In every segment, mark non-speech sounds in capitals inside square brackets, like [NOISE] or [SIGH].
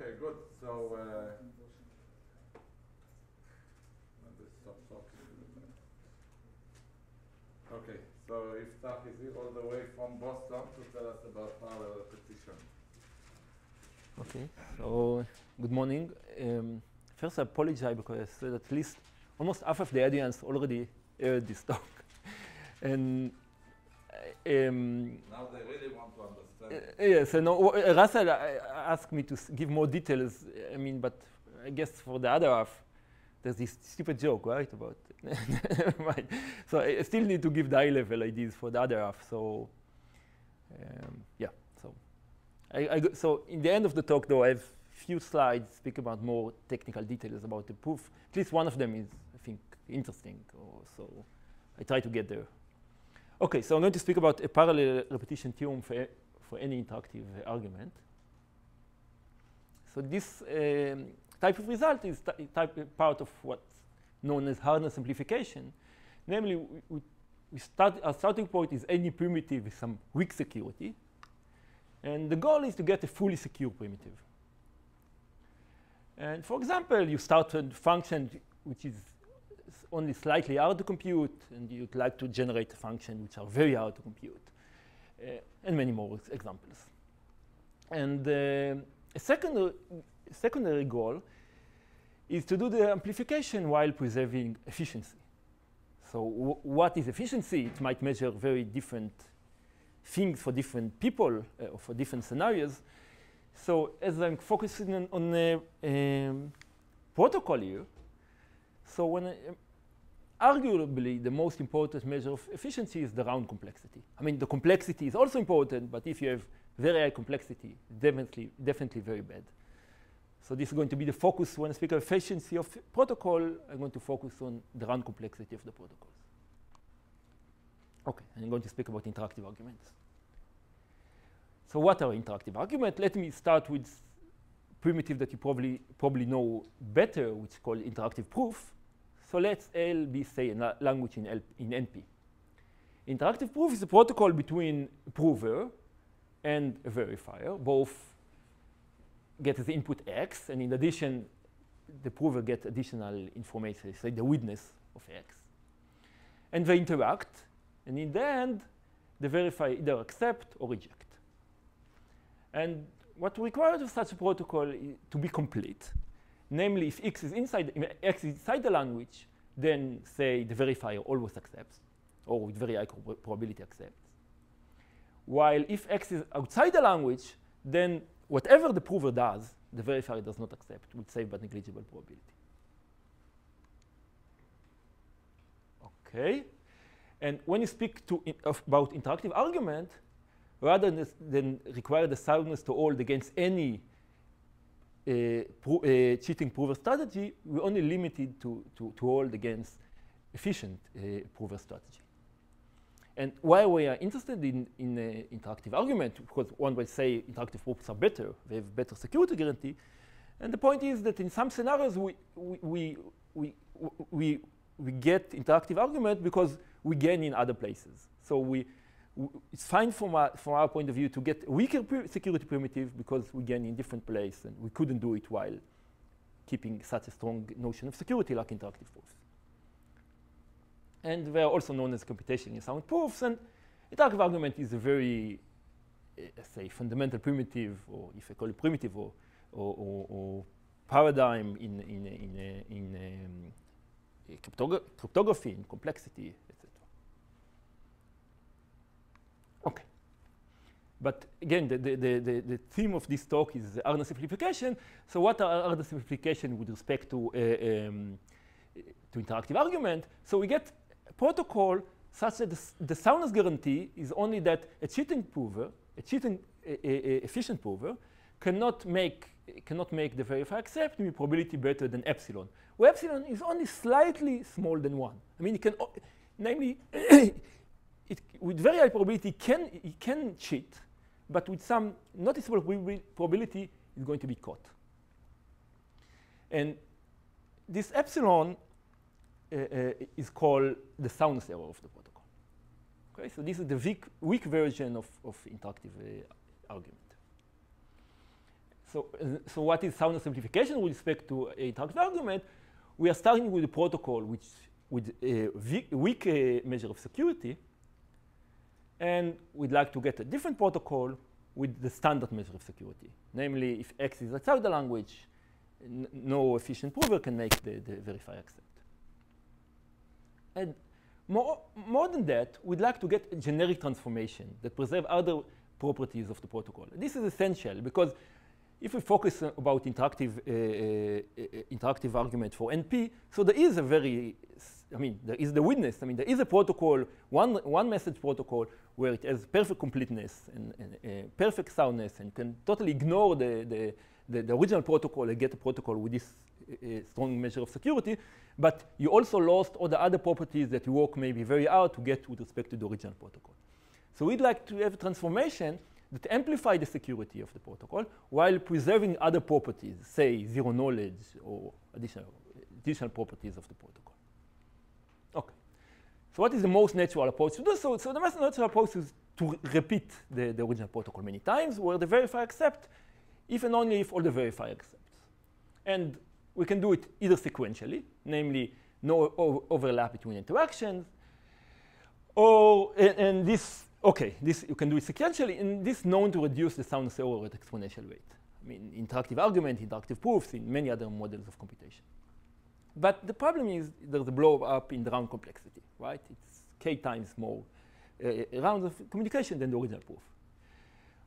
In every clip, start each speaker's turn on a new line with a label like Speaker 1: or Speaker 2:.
Speaker 1: Okay, good. So, uh, let me stop talking. Okay, so Iftach is here all the way from Boston to tell us about parallel repetition.
Speaker 2: Okay, so good morning. Um, first, I apologize because I said at least almost half of the audience already heard this talk. [LAUGHS] and uh, um,
Speaker 1: Now they really want to understand.
Speaker 2: Uh, yes, and no, uh, Russell uh, asked me to give more details. I mean, but I guess for the other half, there's this stupid joke, right? About [LAUGHS] mind. So I still need to give the high level ideas for the other half. So um, yeah. So I, I so in the end of the talk, though, I have few slides speak about more technical details about the proof. At least one of them is, I think, interesting. So I try to get there. Okay, so I'm going to speak about a parallel repetition theorem for, for any interactive argument. So this um, type of result is type part of what's known as hardness amplification. Namely, we, we, start, our starting point is any primitive with some weak security. And the goal is to get a fully secure primitive. And for example, you start a function which is only slightly hard to compute, and you'd like to generate a function which are very hard to compute, and many more examples. And uh, a secondary, secondary goal is to do the amplification while preserving efficiency. So what is efficiency? It might measure very different things for different people uh, or for different scenarios. So as I'm focusing on, on um, protocol here, so when I, arguably the most important measure of efficiency is the round complexity. I mean, the complexity is also important, but if you have very high complexity, definitely, definitely very bad. So this is going to be the focus when I speak of efficiency of protocol. I'm going to focus on the round complexity of the protocols. Okay, and I'm going to speak about interactive arguments. So what are interactive arguments? Let me start with primitive that you probably probably know better, which is called interactive proof. So let's L be say a language in, L, in NP. Interactive proof is a protocol between a prover and a verifier. Both get as input X, and in addition, the prover gets additional information, say the witness of X. And they interact, and in the end, the verifier either accept or reject. And what required of such a protocol to be complete, namely if X is inside, X is inside the language, then say the verifier always accepts, or with very high probability accepts. While if X is outside the language, then whatever the prover does, the verifier does not accept with safe but negligible probability. Okay. And when you speak to in, about interactive argument, rather than, require the soundness to hold against any pro, uh, cheating prover strategy, we're only limited to, to, to hold against efficient uh, prover strategy. And why we are interested in, in uh, interactive argument, because one will say interactive proofs are better, they have better security guarantee. And the point is that in some scenarios, we, we, we, we, we, get interactive argument because we gain in other places. So we, it's fine from our, from our point of view to get weaker pri- security primitive because we gain in different place and we couldn't do it while keeping such a strong notion of security like interactive proofs. And they are also known as computationally sound proofs. And interactive argument is a very, uh, say, fundamental primitive, or if I call it primitive, or, or, or, or paradigm in, in, in, in um, cryptogra- cryptography, in complexity, etc. Okay. But again, the, the, the, the, the theme of this talk is hardness amplification. So what are hardness amplification with respect to, uh, um, to interactive argument? So we get a protocol such that the, the soundness guarantee is only that a cheating prover, a cheating a, a, efficient prover, cannot make cannot make the verifier accept with probability better than epsilon, where epsilon is only slightly small than one. I mean, it can, namely, [COUGHS] it, with very high probability can it can cheat, but with some noticeable probability, it's going to be caught. And this epsilon uh, uh, is called the soundness error of the protocol. Okay, so this is the weak, weak version of, of interactive uh, argument. So, uh, so what is soundness amplification with respect to a interactive argument? We are starting with a protocol which with a weak uh, measure of security, and we'd like to get a different protocol with the standard measure of security. Namely, if X is outside the language, no efficient prover can make the, the verifier accept. And more, more than that, we'd like to get a generic transformation that preserve other properties of the protocol. This is essential because if we focus about interactive, uh, uh, interactive argument for NP, so there is a very, I mean, there is the witness. I mean, there is a protocol, one, one message protocol, where it has perfect completeness and, and uh, perfect soundness, and you can totally ignore the, the, the, the original protocol and get a protocol with this uh, strong measure of security. But you also lost all the other properties that you work maybe very hard to get with respect to the original protocol. So we'd like to have a transformation that amplify the security of the protocol while preserving other properties, say zero knowledge or additional, additional properties of the protocol. So what is the most natural approach to do so? So the most natural approach is to repeat the, the original protocol many times where the verifier accept if and only if all the verifier accepts. And we can do it either sequentially, namely no overlap between interactions, or and, and this Okay, this you can do it sequentially, and this known to reduce the soundness error at exponential rate. I mean, interactive argument, interactive proofs, in many other models of computation. But the problem is there's a blow up in the round complexity, right? It's k times more uh, rounds of communication than the original proof.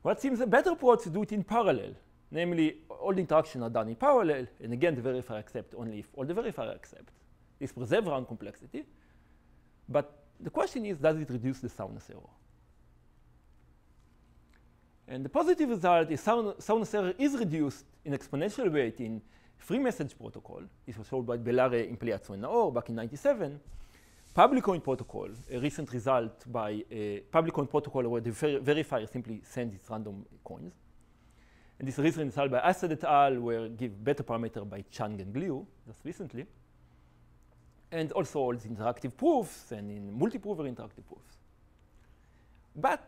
Speaker 2: What seems a better approach to do it in parallel, namely all the interactions are done in parallel, and again the verifier accepts only if all the verifier accept. This preserves round complexity, but the question is, does it reduce the soundness error? And the positive result is sound, soundness error is reduced in exponential in free message protocol. This was showed by Bellare, Impagliazzo, and Naor back in 97. Public coin protocol, a recent result by a public coin protocol where the ver verifier simply sends its random coins. And this recent result by Håstad et al. were give better parameter by Chung and Liu just recently. And also all the interactive proofs and in multi-prover interactive proofs. But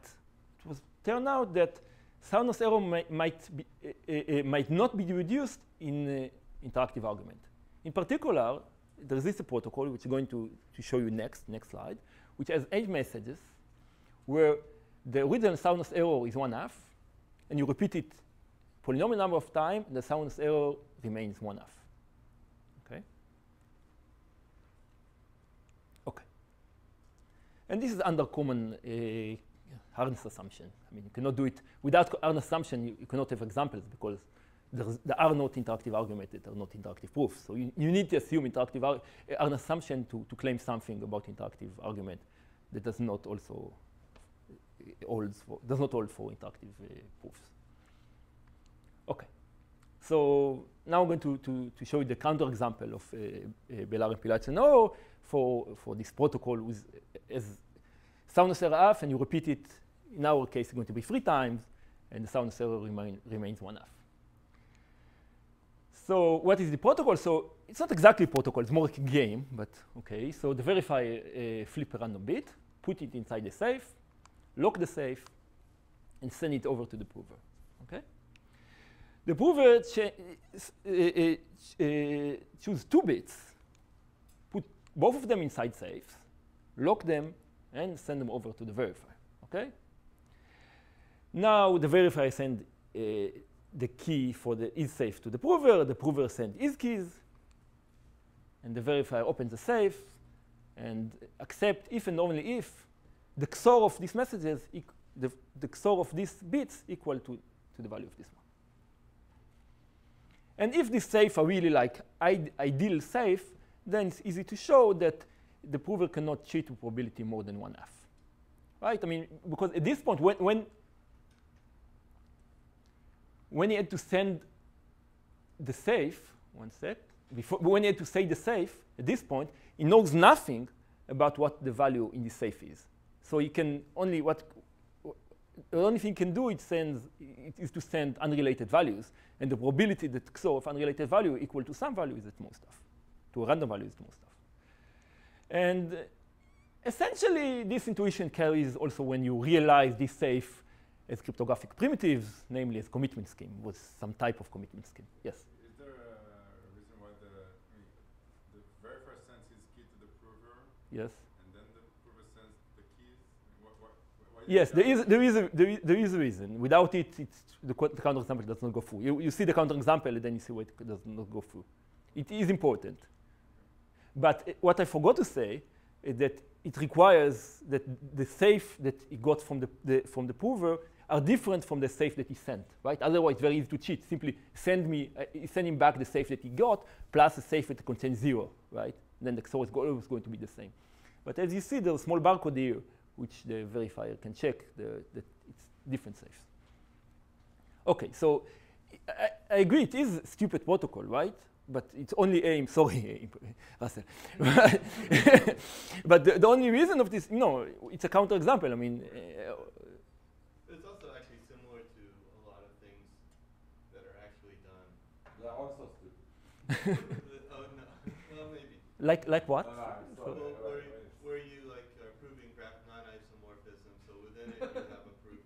Speaker 2: it was turned out that soundness error might, be, uh, uh, might not be reduced in interactive argument. In particular, there is this protocol, which I'm going to, to show you next, next slide, which has eight messages where the original soundness error is one half, and you repeat it polynomial number of times, the soundness error remains one half. Okay? Okay. And this is under common uh, assumption. I mean, you cannot do it without hardness assumption. You, you cannot have examples because there are not interactive arguments that are not interactive proofs. So you, you need to assume interactive an assumption to, to claim something about interactive argument that does not also holds for, does not hold for interactive uh, proofs. Okay. So now I'm going to, to, to show you the counterexample of uh, uh, Bellare Impagliazzo for, for this protocol with, as soundness error half, and you repeat it in our case, it's going to be three times, and the sound error remain, remains one half. So what is the protocol? So it's not exactly protocol, it's more like a game, but okay. So the verifier uh, flip a random bit, put it inside the safe, lock the safe, and send it over to the prover, okay? The prover uh, uh, uh, choose two bits, put both of them inside safes, lock them, and send them over to the verifier, okay? Now the verifier send uh, the key for the is safe to the prover, the prover send is keys, and the verifier opens the safe and accept if and only if the XOR of these messages, the, the XOR of these bits equal to, to the value of this one. And if these safe are really like ideal safe, then it's easy to show that the prover cannot cheat with probability more than one half. Right? I mean, because at this point, when, when when he had to send the safe, one sec, before, when he had to say the safe, at this point, he knows nothing about what the value in the safe is. So he can only, what, the only thing he can do it sends, it is to send unrelated values. And the probability that XOR of unrelated value equal to some value is at most of, to a random value is most of. And uh, essentially, this intuition carries also when you realize this safe as cryptographic primitives, namely as commitment scheme, was some type of commitment scheme. Yes?
Speaker 3: Is there a reason why the, I mean, the verifier sends his key to the prover,
Speaker 2: Yes?
Speaker 3: and then the prover sends the keys? What, what, why
Speaker 2: Yes, there is, there, is a, there, is, there is a reason. Without it, it's, the, the counterexample does not go through. You, you see the counterexample, and then you see why it does not go through. It is important. But uh, what I forgot to say is that it requires that the safe that he got from the, the, from the prover are different from the safe that he sent, right? Otherwise, it's very easy to cheat. Simply send me, uh, send him back the safe that he got plus a safe that contains zero, right? Then the XOR is going to be the same. But as you see, there's a small barcode here, which the verifier can check the, that it's different safes. Okay, so I, I agree, it is a stupid protocol, right? But it's only aim, [LAUGHS] sorry, Russell. [LAUGHS] but the, the only reason of this, no, it's a counterexample. I mean, uh,
Speaker 4: It's also actually similar to a lot of things that are actually done.
Speaker 1: They're also stupid.
Speaker 4: oh no, well maybe. [LAUGHS]
Speaker 2: Oh, [LAUGHS] like, like what?
Speaker 1: No, no, I'm
Speaker 4: Well,
Speaker 1: sorry.
Speaker 4: where,
Speaker 1: wait, wait.
Speaker 4: where you like are proving graph non-isomorphism, so within it you have a proof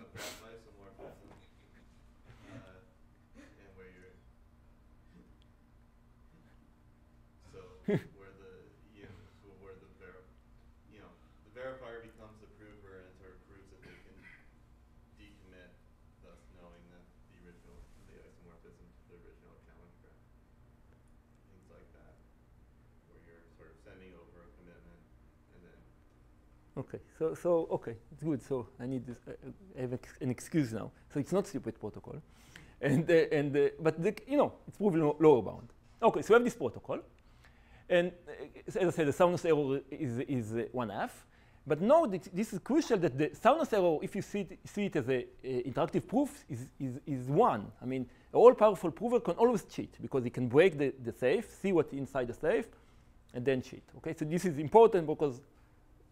Speaker 4: of graph isomorphism, uh, and where you're so where the you know, so where the ver you know the verifier becomes the prover and sort of proves that they can decommit, thus knowing that the original the isomorphism to the original challenge graph. Things like that where you're sort of sending over a commitment and then
Speaker 2: Okay, so, so okay, it's good. So I need this, uh, I have ex- an excuse now. So it's not stupid protocol, and uh, and uh, but the, you know it's proven lo- lower bound. Okay, so we have this protocol, and uh, as I said, the soundness error is is uh, one half. But that this is crucial that the soundness error, if you see it, see it as a, a interactive proof, is, is, is one. I mean, a all-powerful prover can always cheat because he can break the, the safe, see what's inside the safe, and then cheat. Okay, so this is important because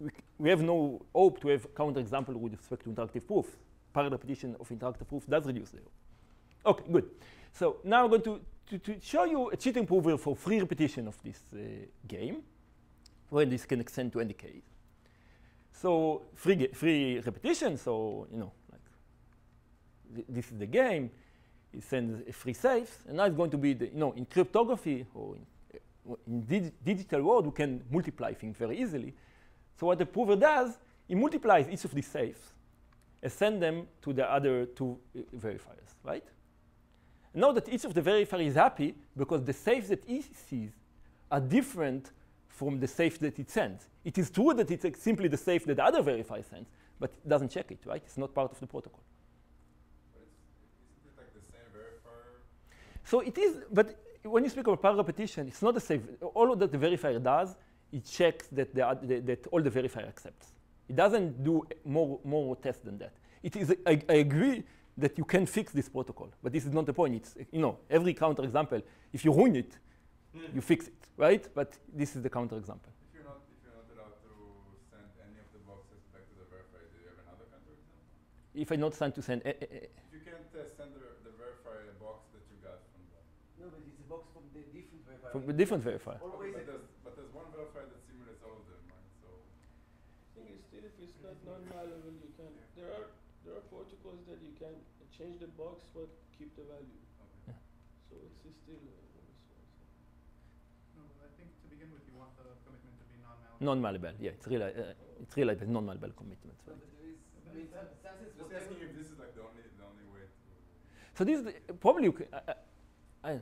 Speaker 2: we, we have no hope to have counterexample with respect to interactive proof. Parallel repetition of interactive proof does reduce the error. Okay, good. So now I'm going to, to, to show you a cheating prover for free repetition of this uh, game, where this can extend to any case. So free, free repetition, so, you know, like, th- this is the game. It sends a free safe, and now it's going to be, the, you know, in cryptography or in, uh, in dig- digital world, we can multiply things very easily. So what the prover does, he multiplies each of these safes and send them to the other two uh, verifiers, right? Note that each of the verifiers is happy because the safes that he sees are different from the safe that it sends. It is true that it's simply the safe that the other verifier sends, but it doesn't check it, right? It's not part of the protocol. So it is, but when you speak about parallel repetition, it's not the same. All that the verifier does, it checks that, the, oth- that, that all the verifier accepts. It doesn't do more, more tests than that. It is, I, I agree that you can fix this protocol, but this is not the point. It's, you know, every counterexample, if you ruin it, you fix it, right? But this is the counterexample.
Speaker 3: If you're not, if you're not allowed to send any of the boxes back to the verifier, do you have another counterexample?
Speaker 2: If I not send to send, eh, eh, eh,
Speaker 3: If you can't uh, send the, the verifier a box that you got from the
Speaker 5: No, but it's a box from the different verifier.
Speaker 2: from a different verifier.
Speaker 5: Always
Speaker 3: but,
Speaker 5: a-
Speaker 3: there's, but there's one verifier that simulates all of them, right? So
Speaker 6: thing is, still if it's not non-malleable, you can, there are, there are protocols that you can change the box but keep the value.
Speaker 3: okay.
Speaker 6: So it's it's still uh, open source.
Speaker 7: No, I think to begin with, you want the commitment to be non-malleable.
Speaker 2: Non-malleable, yeah, it's really, uh, it's really non-malleable commitments,
Speaker 5: No,
Speaker 2: right?
Speaker 5: but there is, I mean, Sam- Sam
Speaker 3: Just asking if this is like the only the only way to.
Speaker 2: So this is the, probably you ca- I, I, I,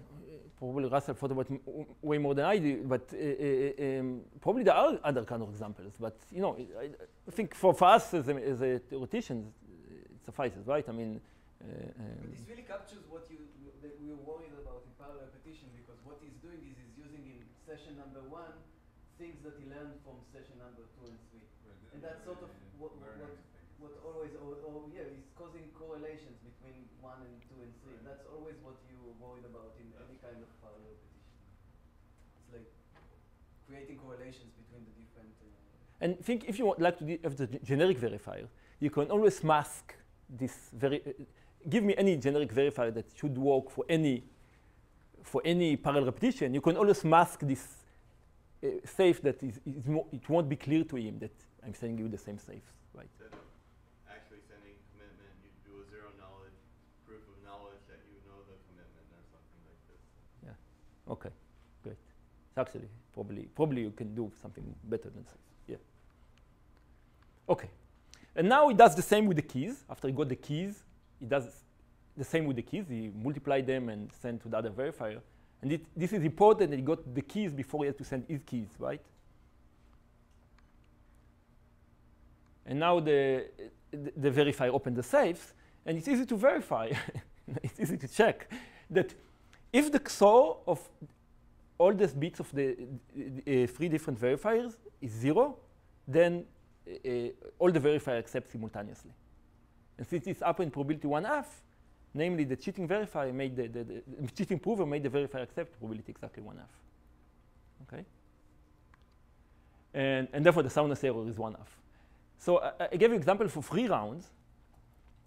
Speaker 2: probably Russell thought about m- w- way more than I did, but uh, uh, um, probably there are other kind of examples. But you know, I, I think for, for us as a, as a theoreticians, it suffices, right? I mean, uh,
Speaker 5: But
Speaker 2: um,
Speaker 5: this really captures what you that we were worried about in parallel repetition because what he's doing is he's using in session number one things that he learned from session number two and three. And that's sort of what- what- What always, oh, oh yeah, he's causing correlations between one and two and three. And that's always what you were worried about creating correlations between the different. Uh,
Speaker 2: and think if you want, like to have the generic verifier, you can always mask this very. Uh, give me any generic verifier that should work for any for any parallel repetition. You can always mask this uh, safe that is, is it won't be clear to him that I'm sending you the same safes, right?
Speaker 4: Actually sending commitment, you do a zero knowledge proof of knowledge that you know the commitment or something like this. Yeah.
Speaker 2: Okay. Great. It's actually probably probably you can do something better than safe. Yeah. Okay, and now he does the same with the keys. After he got the keys, he does the same with the keys. He multiplied them and sent to the other verifier. And it, this is important that he got the keys before he had to send his keys, right? And now the, the, the verifier opened the safes, and it's easy to verify, [LAUGHS] it's easy to check that if the XOR of all the bits of the uh, three different verifiers is zero, then uh, all the verifier accepts simultaneously. And since this up in probability one half, namely the cheating verifier made the, the, the [LAUGHS] cheating prover made the verifier accept probability exactly one half. Okay? And, and therefore the soundness error is one half. So I, I gave you example for three rounds.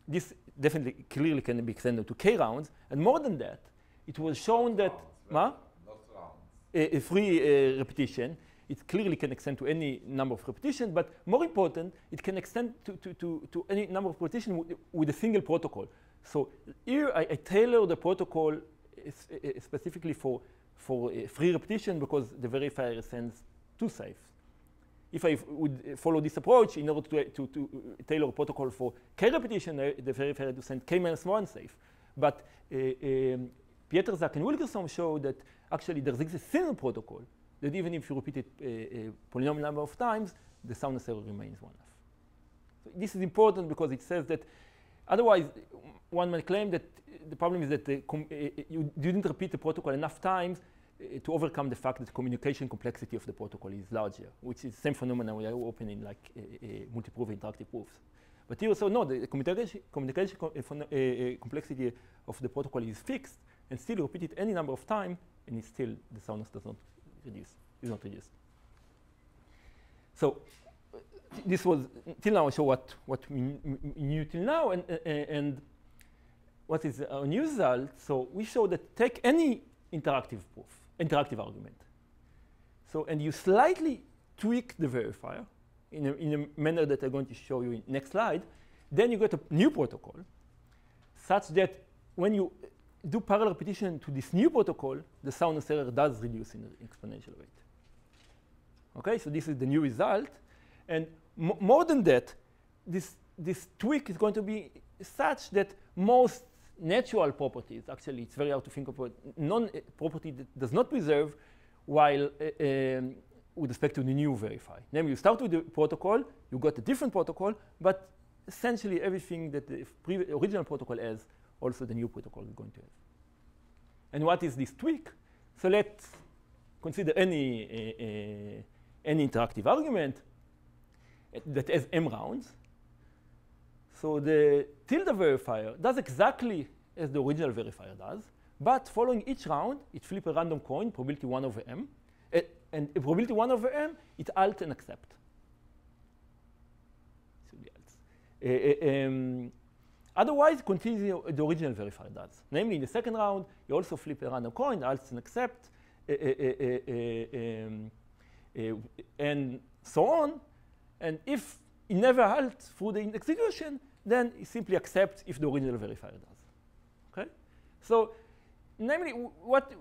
Speaker 2: This definitely clearly can be extended to k rounds. And more than that, it was shown that
Speaker 1: Rounds, right?
Speaker 2: A, a free uh, repetition, it clearly can extend to any number of repetitions, but more important, it can extend to, to, to, to any number of repetitions with, a single protocol. So here I, I tailor the protocol specifically for, for free repetition because the verifier sends two safes. If I would follow this approach in order to, to, to tailor protocol for k repetition, uh, the verifier to send k minus one safe. But uh, um, Pietrzak and Wikström show that actually there exists a single protocol that even if you repeat it a, a polynomial number of times, the soundness error remains one half. So this is important because it says that otherwise one might claim that the problem is that uh, uh, you didn't repeat the protocol enough times uh, to overcome the fact that the communication complexity of the protocol is larger, which is the same phenomenon we are opening like uh, uh, multi-proof interactive proofs. But here also no, the, communication, communication co- uh, uh, uh, complexity of the protocol is fixed and still repeat it any number of times and it's still the soundness does not reduce, is not reduced. So this was till now I show what what we kn- knew till now and uh, and what is our new result. So we show that take any interactive proof, interactive argument. So and you slightly tweak the verifier in a, in a manner that I'm going to show you in next slide. Then you get a new protocol such that when you do parallel repetition to this new protocol, the soundness error does reduce in exponential rate. Okay, so this is the new result. And more than that, this, this tweak is going to be such that most natural properties, actually it's very hard to think of a non-property that does not preserve while uh, um, with respect to the new verify. Namely, you start with the protocol, you got a different protocol, but essentially everything that the original protocol has, also the new protocol is going to have. And what is this tweak? So let's consider any, uh, uh, any interactive argument that has m rounds. So the tilde verifier does exactly as the original verifier does, but following each round, it flips a random coin, probability 1 over m, uh, and probability 1 over m, it alt and accept. Um, otherwise, continue the original verifier does. Namely, in the second round, you also flip a random coin, alt and accept, uh, uh, um, and so on. And if it never halts through the execution, then it simply accepts if the original verifier does. Okay? So, namely, what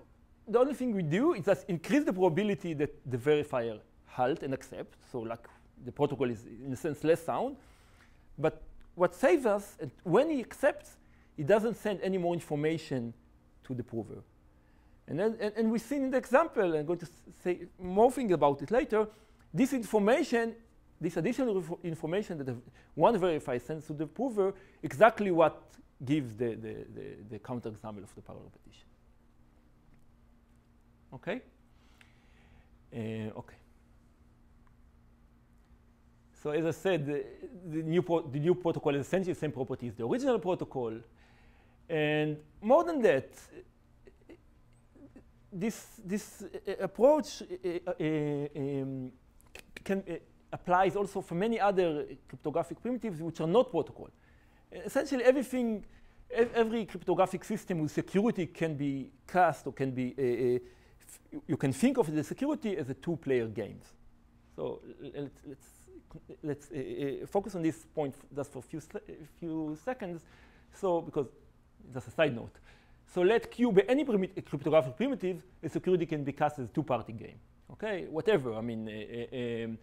Speaker 2: the only thing we do is just increase the probability that the verifier halt and accept. So, like the protocol is in a sense less sound. But what saves us, when he accepts, he doesn't send any more information to the prover. And, then, and, and we see in the example, I'm going to say more things about it later, this information, this additional information that one verifier sends to the prover, exactly what gives the, the, the, the counterexample of the parallel repetition. Okay? Uh, okay. So as I said, the, the, new, the new protocol is essentially the same property as the original protocol. And more than that, this, this uh, approach uh, uh, um, can, uh, applies also for many other cryptographic primitives which are not protocol. Essentially, everything, ev- every cryptographic system with security can be cast or can be, uh, you can think of the security as a two-player game. So let's, let's, let's uh, uh, focus on this point just for a few, se- few seconds. So because just a side note. So let Q be any cryptographic primitive, a security can be cast as a two-party game. Okay, whatever. I mean,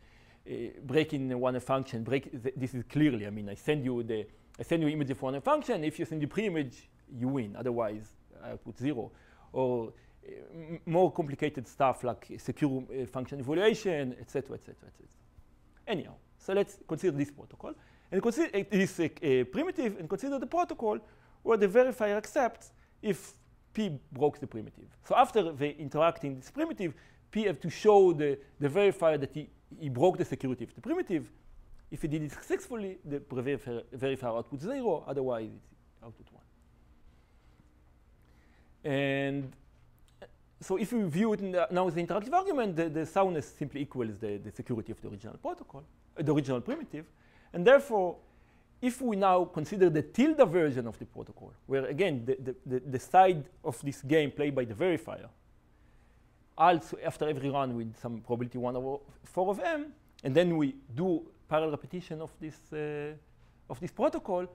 Speaker 2: breaking one function. Break. Th- this is clearly. I mean, I send you the I send you image of one function. If you send the pre-image, you win. Otherwise, I put zero. Or uh, more complicated stuff like secure uh, function evaluation, etc., etc., etc. Anyhow, so let's consider this protocol and consider this primitive and consider the protocol where the verifier accepts if P broke the primitive. So after they interact in this primitive, P have to show the, the verifier that he, he broke the security of the primitive. If he did it successfully, the verifier, verifier outputs zero, otherwise it's output one. And so if we view it the, now as an interactive argument, the, the soundness simply equals the, the security of the original protocol, uh, the original primitive. And therefore, if we now consider the tilde version of the protocol, where again, the, the, the, the side of this game played by the verifier, also after every run with some probability 1 over 4 of m, and then we do parallel repetition of this, uh, of this protocol,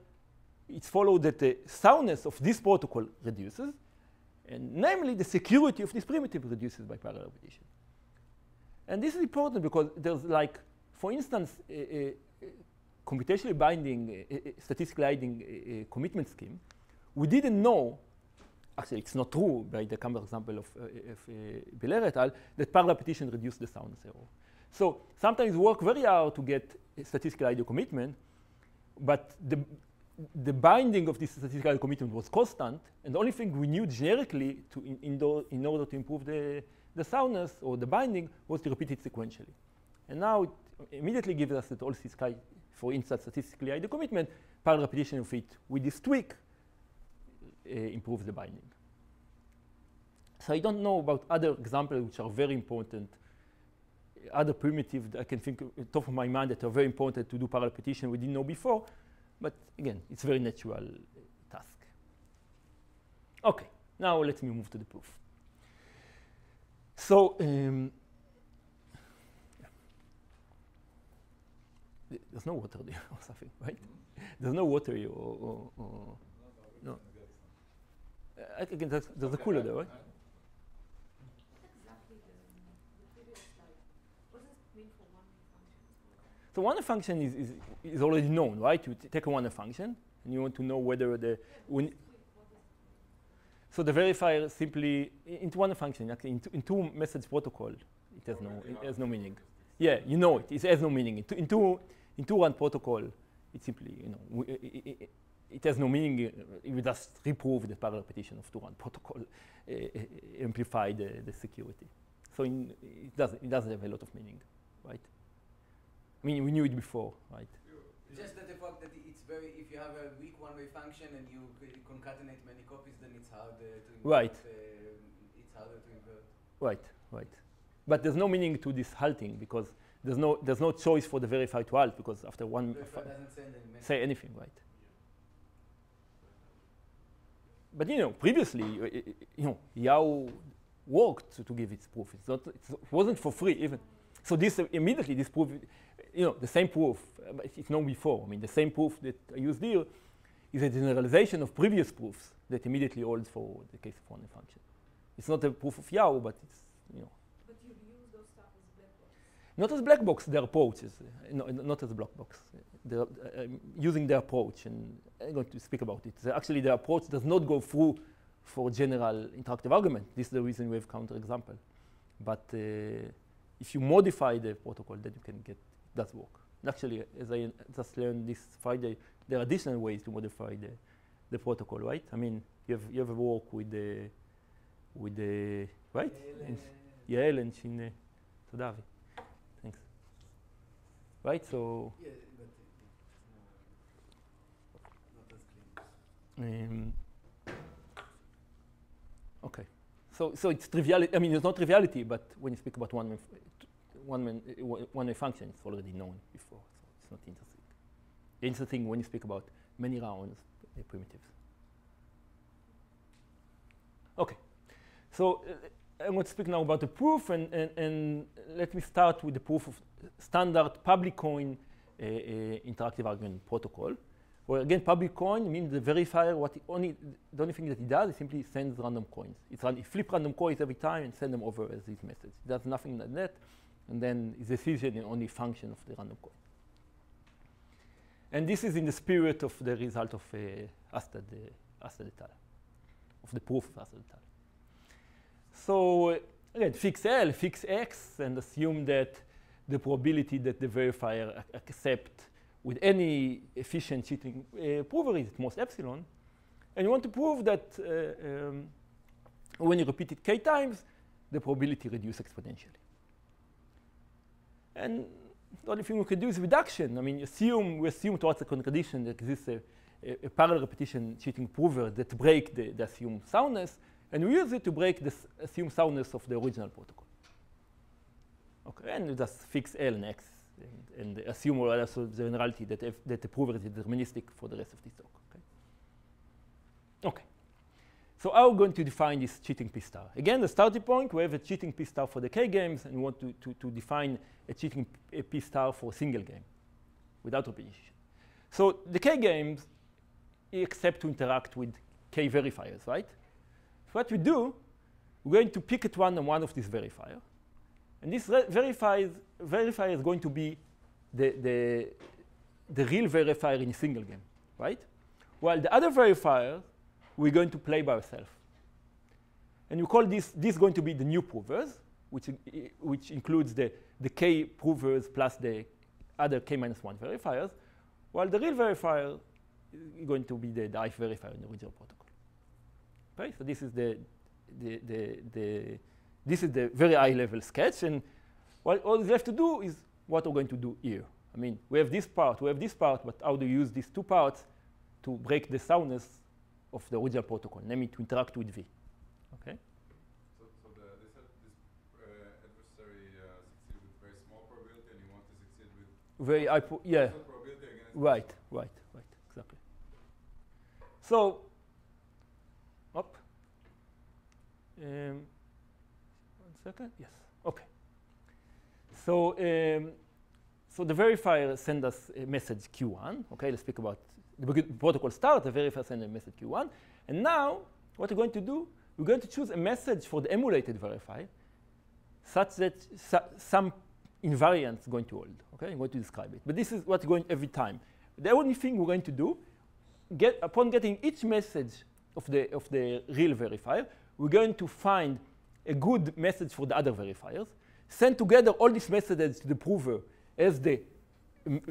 Speaker 2: it's followed that the soundness of this protocol reduces, and namely the security of this primitive reduces by parallel repetition. And this is important because there's like, for instance, a, a, computationally binding, a, statistically binding commitment scheme. We didn't know, actually it's not true by the counter example of, uh, of uh, et al., that parallel repetition reduced the soundness error. So sometimes work very hard to get statistical ideal commitment, but the, the binding of this statistical commitment was constant, and the only thing we knew generically to in, in, in order to improve the, the soundness or the binding was to repeat it sequentially. And now it immediately gives us that all this for instance, statistically hiding commitment, parallel repetition of it with this tweak uh, improves the binding. So I don't know about other examples which are very important, other primitives that I can think of top of my mind that are very important to do parallel repetition we didn't know before. But again, it's a very natural task. Okay, now let me move to the proof. So, um, there's no water there [LAUGHS] or something, right? There's no water here or, or, or no. Uh, I think there's, there's a cooler there, right?
Speaker 8: exactly the, the previous slide? What does it mean for one-way functions?
Speaker 2: So one function is, is, is already known, right? You take a one function and you want to know whether the so the verifier simply into one function actually in two, message protocol it has no it has no meaning. Yeah, you know it. It has no meaning. In two in two, in one protocol, it simply you know w- i- i- i- it has no meaning. You just reprove the parallel repetition of two one protocol, uh, amplify the, the security. So in, it doesn't it doesn't have a lot of meaning, right? I mean, we knew it before, right?
Speaker 5: Just that the fact that it's very, if you have a weak one-way function and you concatenate many copies, then it's hard uh, to invert.
Speaker 2: Right.
Speaker 5: Uh, it's harder to invert.
Speaker 2: Right, right. But there's no meaning to this halting because there's no there's no choice for the verifier to halt because after one
Speaker 5: Verify
Speaker 2: fi-
Speaker 5: doesn't send any
Speaker 2: say anything, right? But you know, previously, uh, uh, you know, Yao worked to, to give its proof. It's not, it wasn't for free even. So this uh, immediately, this proof, you know, the same proof, uh, but it's known before. I mean, the same proof that I used here is a generalization of previous proofs that immediately holds for the case of one function. It's not a proof of Yao, but it's, you know,
Speaker 8: But you use those stuff as black box.
Speaker 2: not as black box, their approach is, uh, no, not as black box. They're, uh, um, using their approach, and I'm going to speak about it. So actually, their approach does not go through for general interactive argument. This is the reason we have counterexample. But uh, if you modify the protocol, then you can get, does work. Actually, as I just learned this Friday, there are additional ways to modify the, the protocol, right? I mean, you have you have work with the with the right?
Speaker 5: Yael
Speaker 2: and Shin Tadavi. Thanks. Right, so.
Speaker 5: Yeah,
Speaker 2: um, okay. So, so it's triviality. I mean, it's not triviality, but when you speak about one, one man, uh, one- way function, is already known before, so it's not interesting. Interesting when you speak about many rounds uh, primitives. Okay, so uh, I want to speak now about the proof, and, and, and let me start with the proof of standard public coin uh, interactive argument protocol, Well, again, public coin means the verifier, what only, the only thing that he does is simply sends random coins. It's run, he flip random coins every time and send them over as his message. He does nothing like that, and then his decision is only function of the random coin. And this is in the spirit of the result of uh, Håstad, uh, Håstad et al., of the proof of Håstad et al. So uh, again, fix L, fix X, and assume that the probability that the verifier ac accept with any efficient cheating uh, prover is at most epsilon. And you want to prove that uh, um, when you repeat it k times, the probability reduces exponentially. And the only thing we can do is reduction. I mean, assume we assume towards the contradiction that exists a, uh, a, a, parallel repetition cheating prover that break the, the assumed soundness, and we use it to break the assumed soundness of the original protocol. Okay, and we just fix L and X and, and assume also the generality that, that the prover is deterministic for the rest of this talk. Okay. Okay. So how are we going to define this cheating P star? Again, the starting point, we have a cheating P star for the K games, and we want to, to, to define a cheating P star for a single game without repetition. So the K games accept to interact with K verifiers, right? So what we do, we're going to pick at random one of these verifiers. And this verifies, verifier is going to be the, the, the real verifier in a single game, right? While the other verifier, we're going to play by ourselves. And we call this, this going to be the new provers, which, which includes the, the k provers plus the other k minus 1 verifiers, while the real verifier is going to be the, the if verifier in the original protocol. Okay, so this is the, the, the, the this is the very high level sketch. And what all is left to do is what we're going to do here. I mean, we have this part, we have this part, but how do you use these two parts to break the soundness of the original protocol, namely to interact with V? Okay.
Speaker 3: So, so the, this, this uh, adversary uh, succeed with very small probability, and you want to succeed with
Speaker 2: very high, yeah.
Speaker 3: probability against
Speaker 2: Right, right, right, exactly. So, up. Um, second? Yes. Okay. So, um, so the verifier send us a message Q1. Okay, let's speak about the protocol start. The verifier send a message Q1, and now what we're going to do? We're going to choose a message for the emulated verifier, such that su some invariant is going to hold. Okay, I'm going to describe it. But this is what's going every time. The only thing we're going to do, get upon getting each message of the of the real verifier, we're going to find a good message for the other verifiers, send together all these messages to the prover as the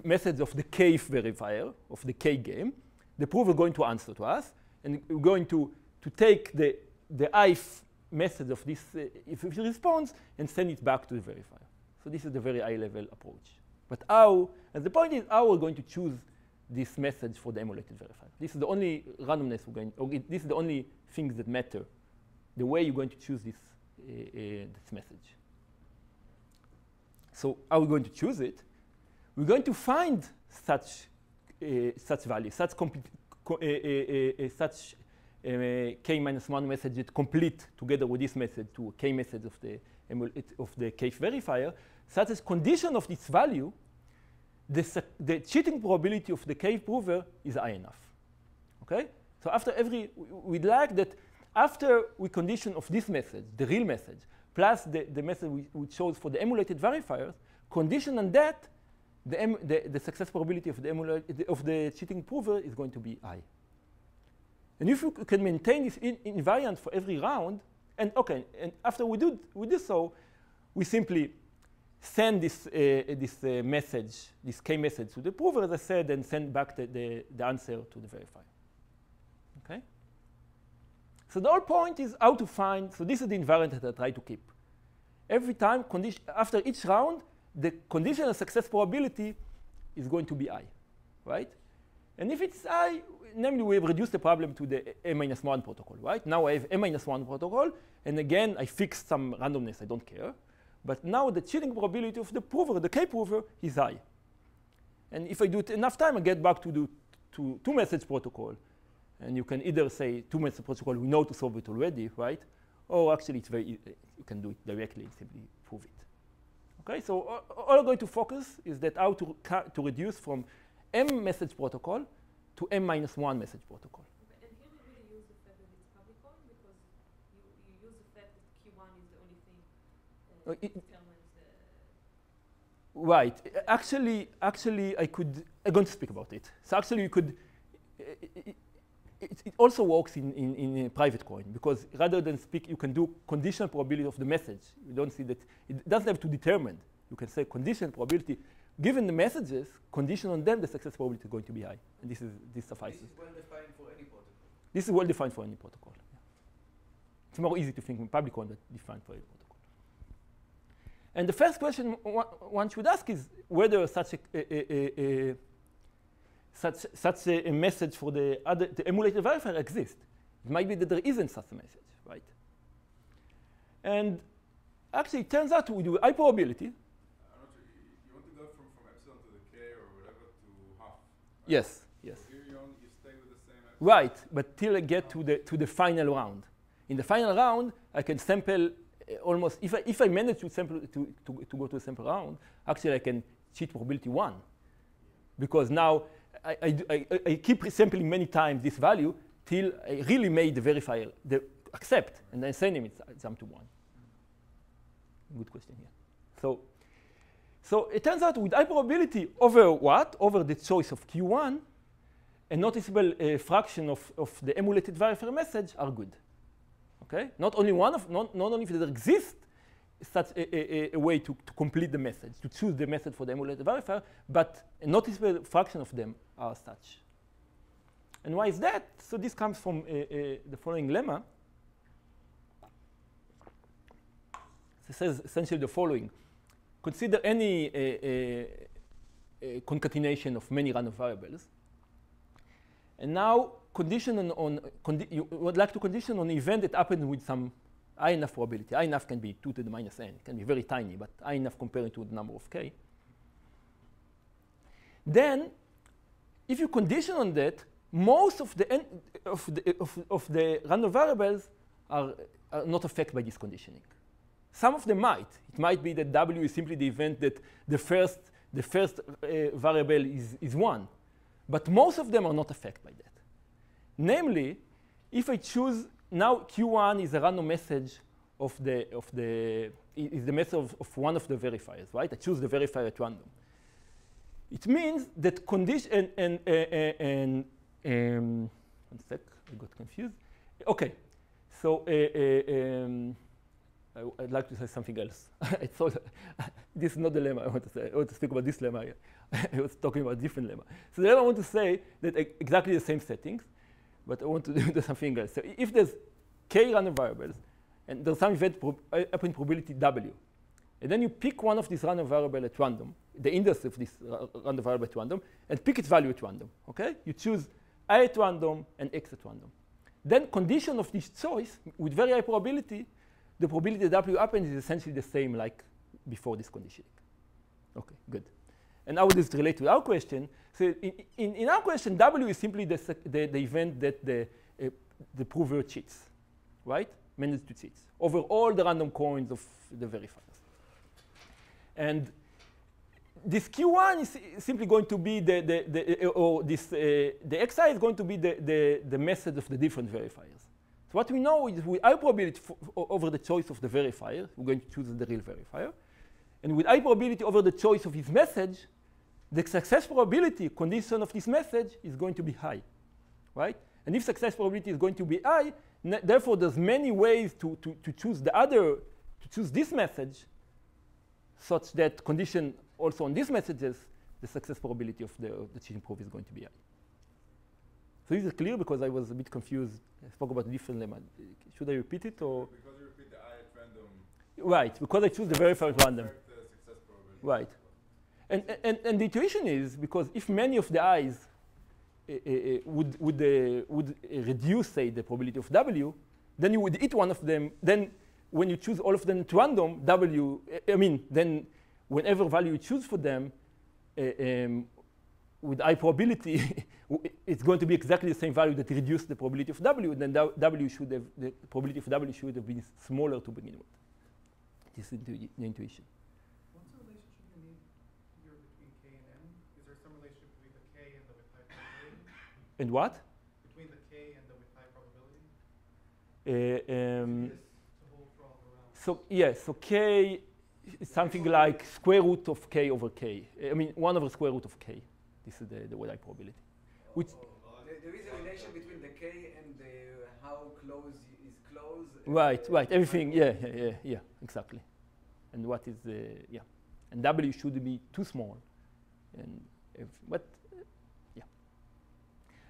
Speaker 2: message of the k verifier of the k game. The prover going to answer to us, and we're going to, to take the, the if message of this uh, if it responds and send it back to the verifier. So this is the very high level approach. But how, and the point is how we're going to choose this message for the emulated verifier. This is the only randomness we're going, or it, this is the only things that matter. The way you're going to choose this uh, uh, this message. So how are we going to choose it? We're going to find such uh, such value, such co eh, eh, such k minus one message that complete together with this message to a k message of the of the k verifier, such as condition of this value, the, the cheating probability of the k prover is high enough. Okay? So after every, we'd like that after we condition of this message, the real message, plus the, the message we, we chose for the emulated verifiers, condition on that, the, the, the success probability of the, of the cheating prover is going to be high. And if you can maintain this in, invariant for every round, and okay, and after we do, we do so, we simply send this, uh, this uh, message, this k message to the prover, as I said, and send back the, the, the answer to the verifier. Okay? So the whole point is how to find, so this is the invariant that I try to keep. Every time, after each round, the conditional success probability is going to be high, right? And if it's high, namely we have reduced the problem to the A minus one protocol, right? Now I have A minus one protocol, and again, I fixed some randomness, I don't care. But now the cheating probability of the prover, the K prover, is high. And if I do it enough time, I get back to the to two message protocol. And you can either say two message protocol, we know to solve it already, right? Or actually, it's very you can do it directly simply prove it. Okay, so all, all I'm going to focus is that how to, to reduce from M message protocol to m minus 1 message protocol.
Speaker 8: Okay, and here you really use the fact that it's public coin because you, you use the fact that Q1 is the only thing
Speaker 2: Uh,
Speaker 8: uh,
Speaker 2: it-
Speaker 8: determines the.
Speaker 2: Right. Actually, actually, I could. I'm going to speak about it. So actually, you could. It, it, it also works in, in, in a private coin because rather than speak, you can do conditional probability of the message. You don't see that it doesn't have to determine. You can say conditional probability. Given the messages, condition on them, the success probability is going to be high, and this is this
Speaker 5: This
Speaker 2: suffices.
Speaker 5: is well defined for any protocol.
Speaker 2: This is well defined for any protocol. yeah. It's more easy to think in public coin than defined for any protocol. And the first question one one should ask is whether such a, a, a, a, such, such a, a message for the other the emulated verifier exists. It might be that there isn't such a message, right? And actually, it turns out with high probability,
Speaker 3: sure, you, want to go from, from epsilon to the k or whatever to half. right?
Speaker 2: yes, yes.
Speaker 3: So here you, only, you stay with the same epsilon.
Speaker 2: Right, but till I get to the to the final round. In the final round, I can sample uh, almost if I if I manage to sample to, to, to go to a sample round, actually I can cheat probability one. Because now I, I, I, keep sampling many times this value till I really made the verifier the accept and then send him it's jump to one. Good question here. So so it turns out with high probability over what? Over the choice of Q1, a noticeable uh, fraction of, of the emulated verifier message are good. Okay? Not only one of, not, not only if there exists such a, a- a, way to, to complete the message, to choose the method for the emulated verifier, but a noticeable fraction of them are such. And why is that? So this comes from the following lemma. It says essentially the following. Consider any concatenation of many random variables. And now condition on, on condi you would like to condition on event that happened with some high enough probability. High enough can be 2 to the minus n. Can be very tiny, but high enough comparing to the number of k. Then, if you condition on that, most of the, n of the, of, of the random variables are, are not affected by this conditioning. Some of them might. It might be that w is simply the event that the first, the first uh, variable is, is 1. But most of them are not affected by that. Namely, if I choose now Q1 is a random message of the of the is the message of, of one of the verifiers, right? I choose the verifier at random. It means that condition and and uh, uh, and um, one sec, I got confused. Okay, so uh, uh, um, I, would like to say something else. [LAUGHS] I thought [LAUGHS] this is not the lemma I want to say. I want to speak about this lemma. [LAUGHS] I was talking about a different lemma. So the lemma I want to say that exactly the same settings, but I want to [LAUGHS] do something else. So if there's k random variables and there's some event prob- uh, happening probability w, and then you pick one of these random variable at random, the index of this random variable at random, and pick its value at random. Okay? You choose i at random and x at random. Then condition of this choice with very high probability, the probability that w happens is essentially the same like before this conditioning. Okay, good. And how would this relate to our question? So in, in, in our question, W is simply the, the, the event that the, uh, the prover cheats, right? Manages to cheat over all the random coins of the verifiers. And this Q1 is simply going to be the, the, the uh, or this, uh, the Xi is going to be the, the, the method of the different verifiers. So what we know is with high probability over the choice of the verifier, we're going to choose the real verifier. And with high probability over the choice of his message, the success probability condition of this message is going to be high, right? And if success probability is going to be high, therefore there's many ways to, to, to choose the other, to choose this message such that condition also on these messages, the success probability of the, of the cheating proof is going to be high. So this is clear? Because I was a bit confused. I spoke about a different lemma. Should I repeat it or?
Speaker 3: Because you repeat the i at random.
Speaker 2: Right, because I choose the verifier at random.
Speaker 3: the success probability.
Speaker 2: Right. And, and, and the intuition is because if many of the i's uh, uh, would, would, uh, would uh, reduce, say, the probability of W, then you would hit one of them. Then when you choose all of them at random, W, uh, mean, then whenever value you choose for them, um, with high probability, [LAUGHS] it's going to be exactly the same value that reduced the probability of W. Then W should have, the probability of W should have been smaller to begin with. This is the intuition.
Speaker 7: What's the relationship you need here between K and M? Is there some relationship between the K and the with high probability?
Speaker 2: And what?
Speaker 7: Between the k and the with high probability?
Speaker 2: Uh, um,
Speaker 7: Yes. To hold for all the rounds.
Speaker 2: so yes, so k is something like square root of k over k. I mean, one over square root of k. This is the, the Webye probability. Which
Speaker 5: There, there is a relation between the k and the how close is close.
Speaker 2: right, right, everything. Yeah, yeah, yeah, yeah, exactly. And what is the yeah, and w should be too small, and if, but yeah.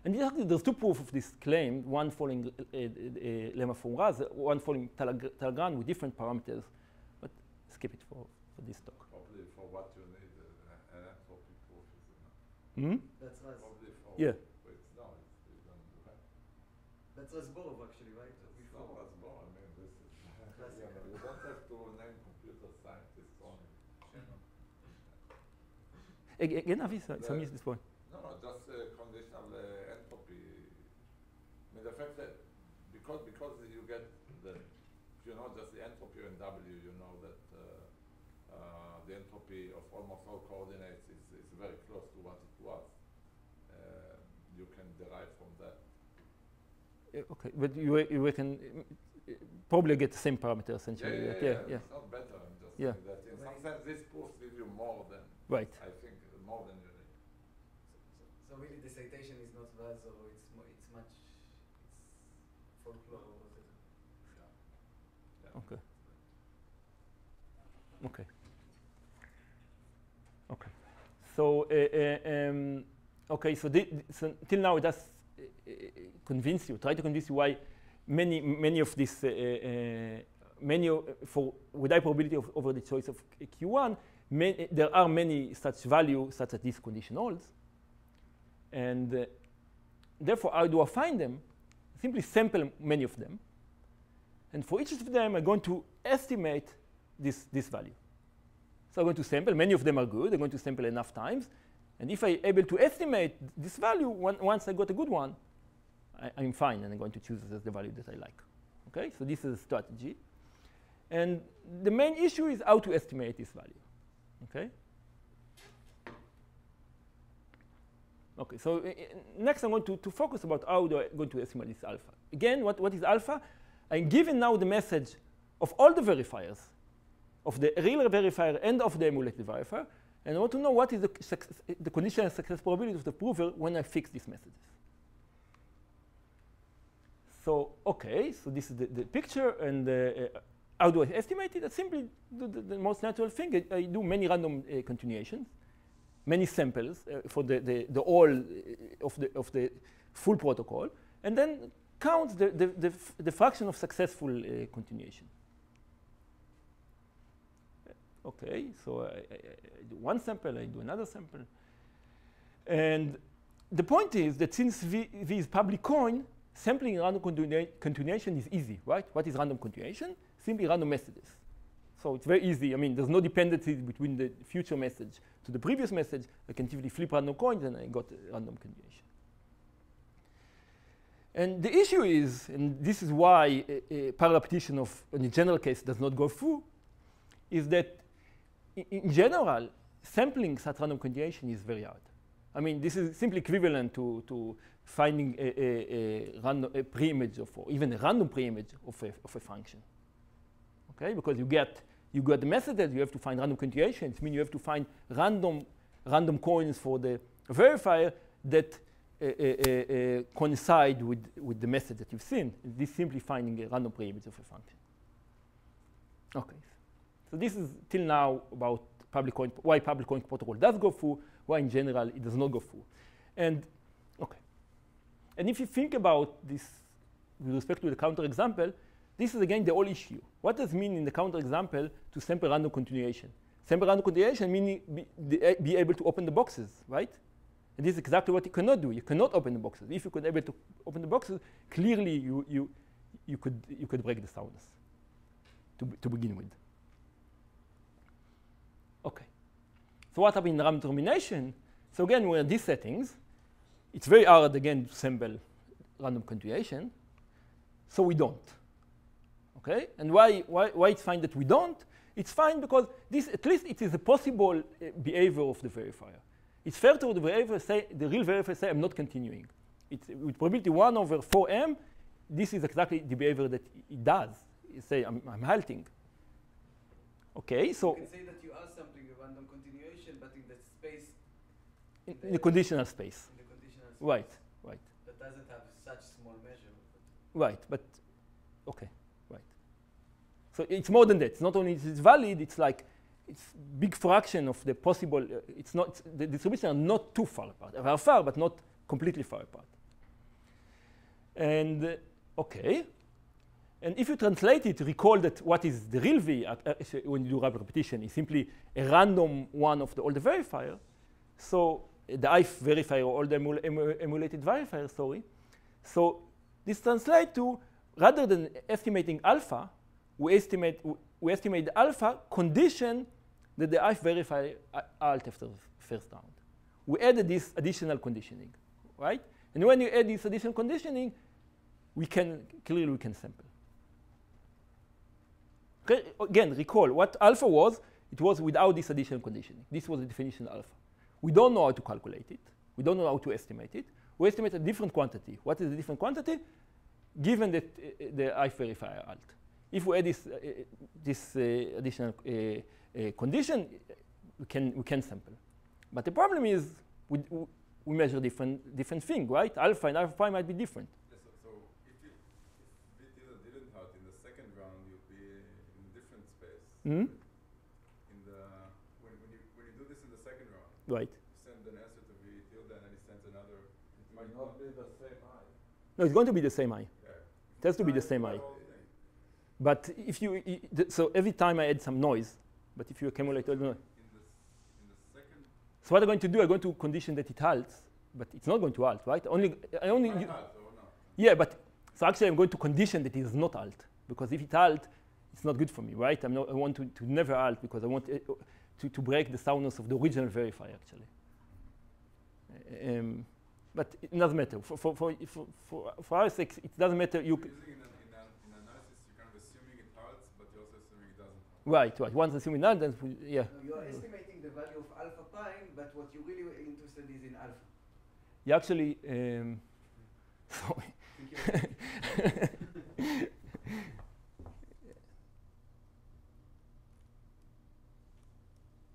Speaker 2: And there- there's two proof of this claim. One following uh, uh, uh, lemma from Raz, one following Talag- Talagrand with different parameters. But skip it for, for this talk.
Speaker 1: Probably for what you need uh, an entropy proof, isn't it?
Speaker 2: Hmm?
Speaker 5: That's Raz.
Speaker 1: Probably for.
Speaker 2: Yeah.
Speaker 1: But it's no, it's, you don't do that.
Speaker 5: That's Razborov actually, right?
Speaker 1: It's
Speaker 5: Before.
Speaker 1: not as I mean, this is,
Speaker 5: Classic. [LAUGHS]
Speaker 1: you know, you don't have to name computer scientists only.
Speaker 2: Ag- Again, Avi, so, so
Speaker 1: The-
Speaker 2: miss this point.
Speaker 1: No, no, just uh, conditional uh, entropy. I mean, the fact that because because you get the you know just the entropy in W, you know that uh, uh, the entropy of almost all coordinates is, is very close to what it was. Uh, you can derive from that.
Speaker 2: Okay, but you, you uh, probably get the same parameter essentially.
Speaker 1: yeah,
Speaker 2: right?
Speaker 1: yeah,
Speaker 2: yeah,
Speaker 1: It's not better. I'm just
Speaker 2: Yeah.
Speaker 1: saying that in some sense this proof gives you more than
Speaker 2: Right.
Speaker 1: I think more than you need.
Speaker 5: So, so really, the citation is not Raz, or it's mo- it's much it's folklore. or whatever.
Speaker 1: Yeah.
Speaker 2: Okay. Okay. Okay. So, uh, uh, um, okay, so, so till now it does uh, uh, convince you, try to convince you why many, many of these, many for with high probability of, over the choice of Q1, ma- there are many such values such that this condition holds. And therefore, how do I find them? Simply sample many of them. And for each of them, I'm going to estimate this, this value. So I'm going to sample. Many of them are good. I'm going to sample enough times. And if I'm able to estimate this value, one, once I got a good one, I, I'm fine, and I'm going to choose as the value that I like. Okay, so this is a strategy. And the main issue is how to estimate this value. Okay. Okay, so uh, next I'm going to, to focus about how do I going to estimate this alpha. Again, what, what is alpha? I'm given now the message of all the verifiers, of the real verifier and of the emulated verifier, and I want to know what is the, success, the conditional success probability of the prover when I fix these messages. So, okay, so this is the, the picture, and uh, uh, how do I estimate it? I simply do the, the most natural thing. I, I do many random uh, continuations, many samples uh, for the, the, the all uh, of, the, of the full protocol, and then count the, the, the, the fraction of successful uh, continuation. Okay, so I, I, I do one sample, I do another sample. And the point is that since V, v is public coin, sampling random continua- continuation is easy, right? What is random continuation? Simply random messages. So it's very easy. I mean, there's no dependency between the future message to the previous message. I can simply flip random coins and I got random continuation. And the issue is, and this is why a, a parallel repetition of, in the general case, does not go through, is that i- in general, sampling such random continuation is very hard. I mean, this is simply equivalent to, to finding a, a, a, random, a pre-image of, or even a random pre-image of a, of a function. Okay, because you get you got the messages, you have to find random continuations. It means you have to find random random coins for the verifier that Uh, uh, uh, coincide with, with the message that you've seen. This simply finding a random pre-image of a function. Okay, so this is till now about public coin, why public coin protocol does go through, why in general it does not go through. And okay, and if you think about this with respect to the counterexample, this is again the whole issue. What does it mean in the counterexample to sample random continuation? Sample random continuation meaning be, the, be able to open the boxes, right? And this is exactly what you cannot do. You cannot open the boxes. If you could able to open the boxes, clearly you, you, you, could, you could break the soundness to, to begin with. Okay. So what happened in random termination? So again, we're these settings. It's very hard again to sample random continuation. So we don't. Okay? And why, why, why it's fine that we don't? It's fine because this, at least it is a possible uh, behavior of the verifier. It's fair to the verifier say, the real verifier say, I'm not continuing. it's with probability 1 over 4m, this is exactly the behavior that it does. You say, I'm, I'm halting. Okay, so
Speaker 5: you can say that you are something, a random continuation, but in the space,
Speaker 2: in, in the conditional space.
Speaker 5: in the conditional space.
Speaker 2: Right, right.
Speaker 5: That doesn't have such small measure.
Speaker 2: Right, but okay, right. So it's more than that. It's not only is it valid, it's like it's big fraction of the possible. Uh, it's not the distribution are not too far apart. They are far, but not completely far apart. And uh, okay, and if you translate it, recall that what is the real V at, uh, when you do rapid repetition is simply a random one of the, all the verifier. So uh, the if verifier or all the emul- emu- emulated verifier, sorry. So this translates to rather than estimating alpha, we estimate we estimate alpha condition that the if verifier alt after first round. We added this additional conditioning, right? And when you add this additional conditioning, we can clearly we can sample. Okay, again, recall what alpha was. It was without this additional conditioning. This was the definition of alpha. We don't know how to calculate it. We don't know how to estimate it. We estimate a different quantity. What is the different quantity? Given that uh, the if verifier alt. If we add this, uh, this uh, additional uh, condition, uh, we can, we can sample. But the problem is we, w- we measure different, different thing, right? Alpha and alpha prime might be different.
Speaker 3: Yes, so, so if you if V tilde didn't halt in the second round, you'd be in a different space.
Speaker 2: Mhm.
Speaker 3: In the when, when you when you do this in the second round,
Speaker 2: Right.
Speaker 3: you send an answer to V tilde and then he sends another. It
Speaker 1: Might
Speaker 3: might
Speaker 1: not be the same eye.
Speaker 2: No, it's going to be the same eye.
Speaker 3: Yeah.
Speaker 2: It has to be the same
Speaker 3: the
Speaker 2: eye. But if you, i- so every time I add some noise, but if you accumulate all the noise.
Speaker 3: In the in the second.
Speaker 2: So what I'm going to do, I'm going to condition that it halts, but it's not going to halt, right? Only, I only,
Speaker 3: halt
Speaker 2: yeah, but, so actually I'm going to condition that it is not halt, because if it halt, it's not good for me, right? I'm not, I want to, to never halt because I want uh, to, to break the soundness of the original verifier, actually. Um, but it doesn't matter. For, for, for, for, for, for our sake, it doesn't matter. You, c-
Speaker 3: Using in, an, in, an, in analysis, you're kind of assuming it halts, but you're also assuming it doesn't. halt.
Speaker 2: Right, right. Once assuming that, then, we- yeah.
Speaker 5: No, you are estimating the value of alpha prime, but what you really were interested is in alpha.
Speaker 2: You actually, um, [LAUGHS] sorry.
Speaker 5: Think you're- [LAUGHS]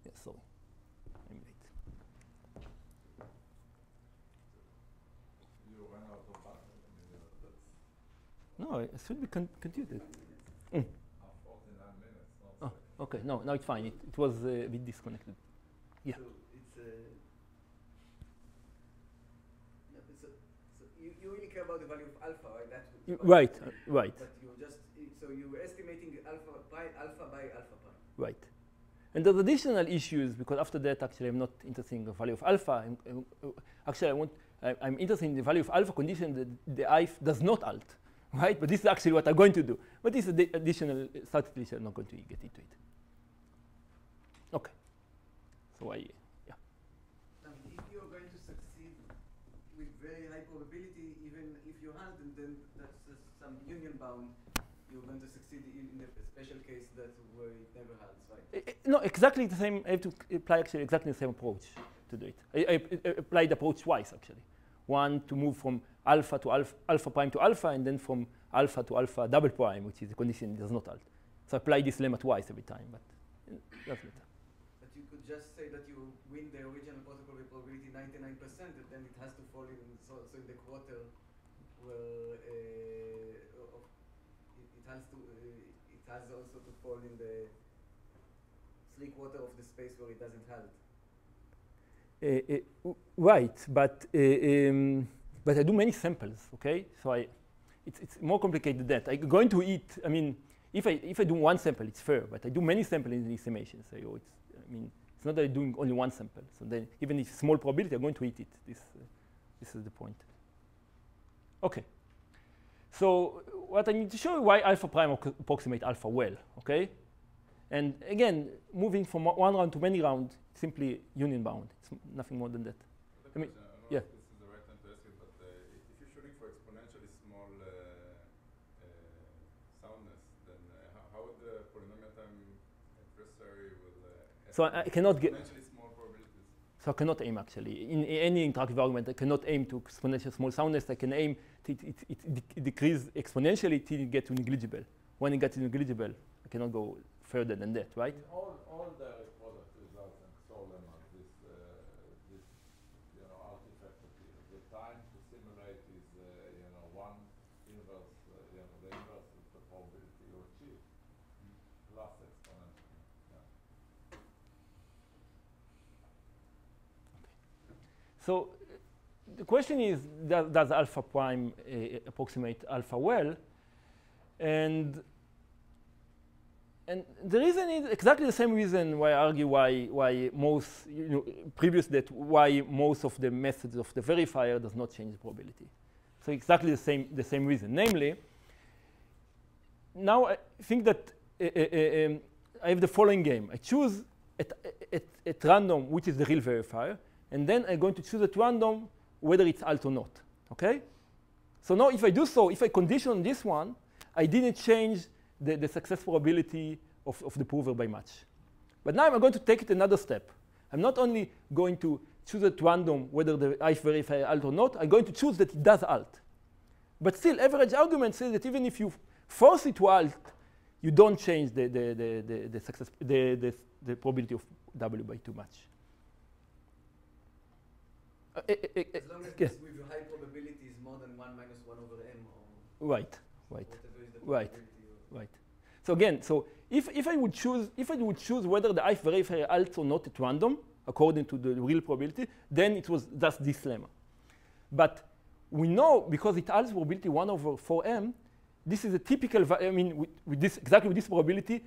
Speaker 2: Yeah, sorry. I'm late.
Speaker 1: You ran out of battery. I mean, that's
Speaker 2: No, it should be con- continued.
Speaker 1: uh, 49 minutes. Not
Speaker 2: Oh, okay. No, now it's fine. It, it was uh, a bit disconnected. Yeah.
Speaker 5: So it's uh, so, so you, you really care about the value of alpha, right? That's what
Speaker 2: Right, uh, right,
Speaker 5: But you just so you were estimating alpha by alpha by alpha prime.
Speaker 2: right. And there's additional issues because after that, actually, I'm not interested in the value of alpha. I'm, I'm- uh, actually, I want, I, I'm interested in the value of alpha condition that the if does not alt, [LAUGHS] right? But this is actually what I'm going to do. But this is the additional uh, statistic. I'm not going to get into it. Okay. I, yeah.
Speaker 5: If you're going to succeed with very high probability, even if you and then that's uh, some union bound, you're going to succeed in, the special case that where it never hunts, right?
Speaker 2: Eh, eh, No, exactly the same. I have to apply actually exactly the same approach to do it. I, I, I applied the approach twice actually. One to move from alpha to alpha, alpha prime to alpha, and then from alpha to alpha double prime, which is the condition it does not alt. So I apply this lemma twice every time, but eh, doesn't matter.
Speaker 5: Just say that you win the original protocol with probability 99%, and then it has to fall in so, so in the quarter where uh, it, has to uh, it has also to fall in the three quarter of the space where it doesn't halt.
Speaker 2: Uh, uh, right, but uh, um, but I do many samples. Okay, so I it's, it's more complicated than that. I'm going to eat. I mean, if I if I do one sample, it's fair. But I do many samples in the estimation. So it's I mean it's not that I'm doing only one sample. So then even if small probability, I'm going to eat it. This uh, this is the point. Okay. So what I need to show you why alpha prime approximate alpha well. Okay. And again, moving from one round to many rounds, simply union bound. It's nothing more than that. I mean, yeah.
Speaker 3: this is the right time to ask it, but if you're shooting for exponentially small soundness, then uh, how, would the polynomial time adversary will
Speaker 2: So I- I cannot get-
Speaker 3: exponentially small probabilities?
Speaker 2: So I cannot aim actually. In, in any interactive argument, I cannot aim to exponential small soundness. I can aim to it, it, it, it decrease exponentially till it get to negligible. When it gets to negligible, I cannot go further than that, right?
Speaker 1: In all, all the product results and Solem are this, uh, this, you know, artifact of the, the time to simulate is, uh, you know, one inverse, uh, you know, the inverse is the probability you achieve, plus exponential. Yeah.
Speaker 2: So the question is, does, does alpha prime uh, approximate alpha well? And and the reason is exactly the same reason why I argue why, why most, you know, previous that why most of the methods of the verifier does not change the probability. So exactly the same, the same reason. Namely, now I think that uh, uh, um, I have the following game. I choose at, at, at random which is the real verifier, and then I'm going to choose at random whether it's alt or not. Okay? So now if I do so, if I condition this one, I didn't change the, the success probability of, of the prover by much. But now I'm going to take it another step. I'm not only going to choose at random whether the I verify alt or not, I'm going to choose that it does alt. But still, average argument says that even if you force it to alt, you don't change the, the, the, the, the success, the, the, the probability of W by too much. Uh,
Speaker 5: As long as
Speaker 2: yeah.
Speaker 5: it's with high probability is more than 1 minus 1 over m or
Speaker 2: Right, right.
Speaker 5: whatever is the
Speaker 2: Right. Right. So again, so if, if I would choose if I would choose whether the I verifier alt or not at random according to the real probability, then it was just this lemma. But we know because it alts probability 1 over 4m, this is a typical, I mean, with, with this exactly with this probability,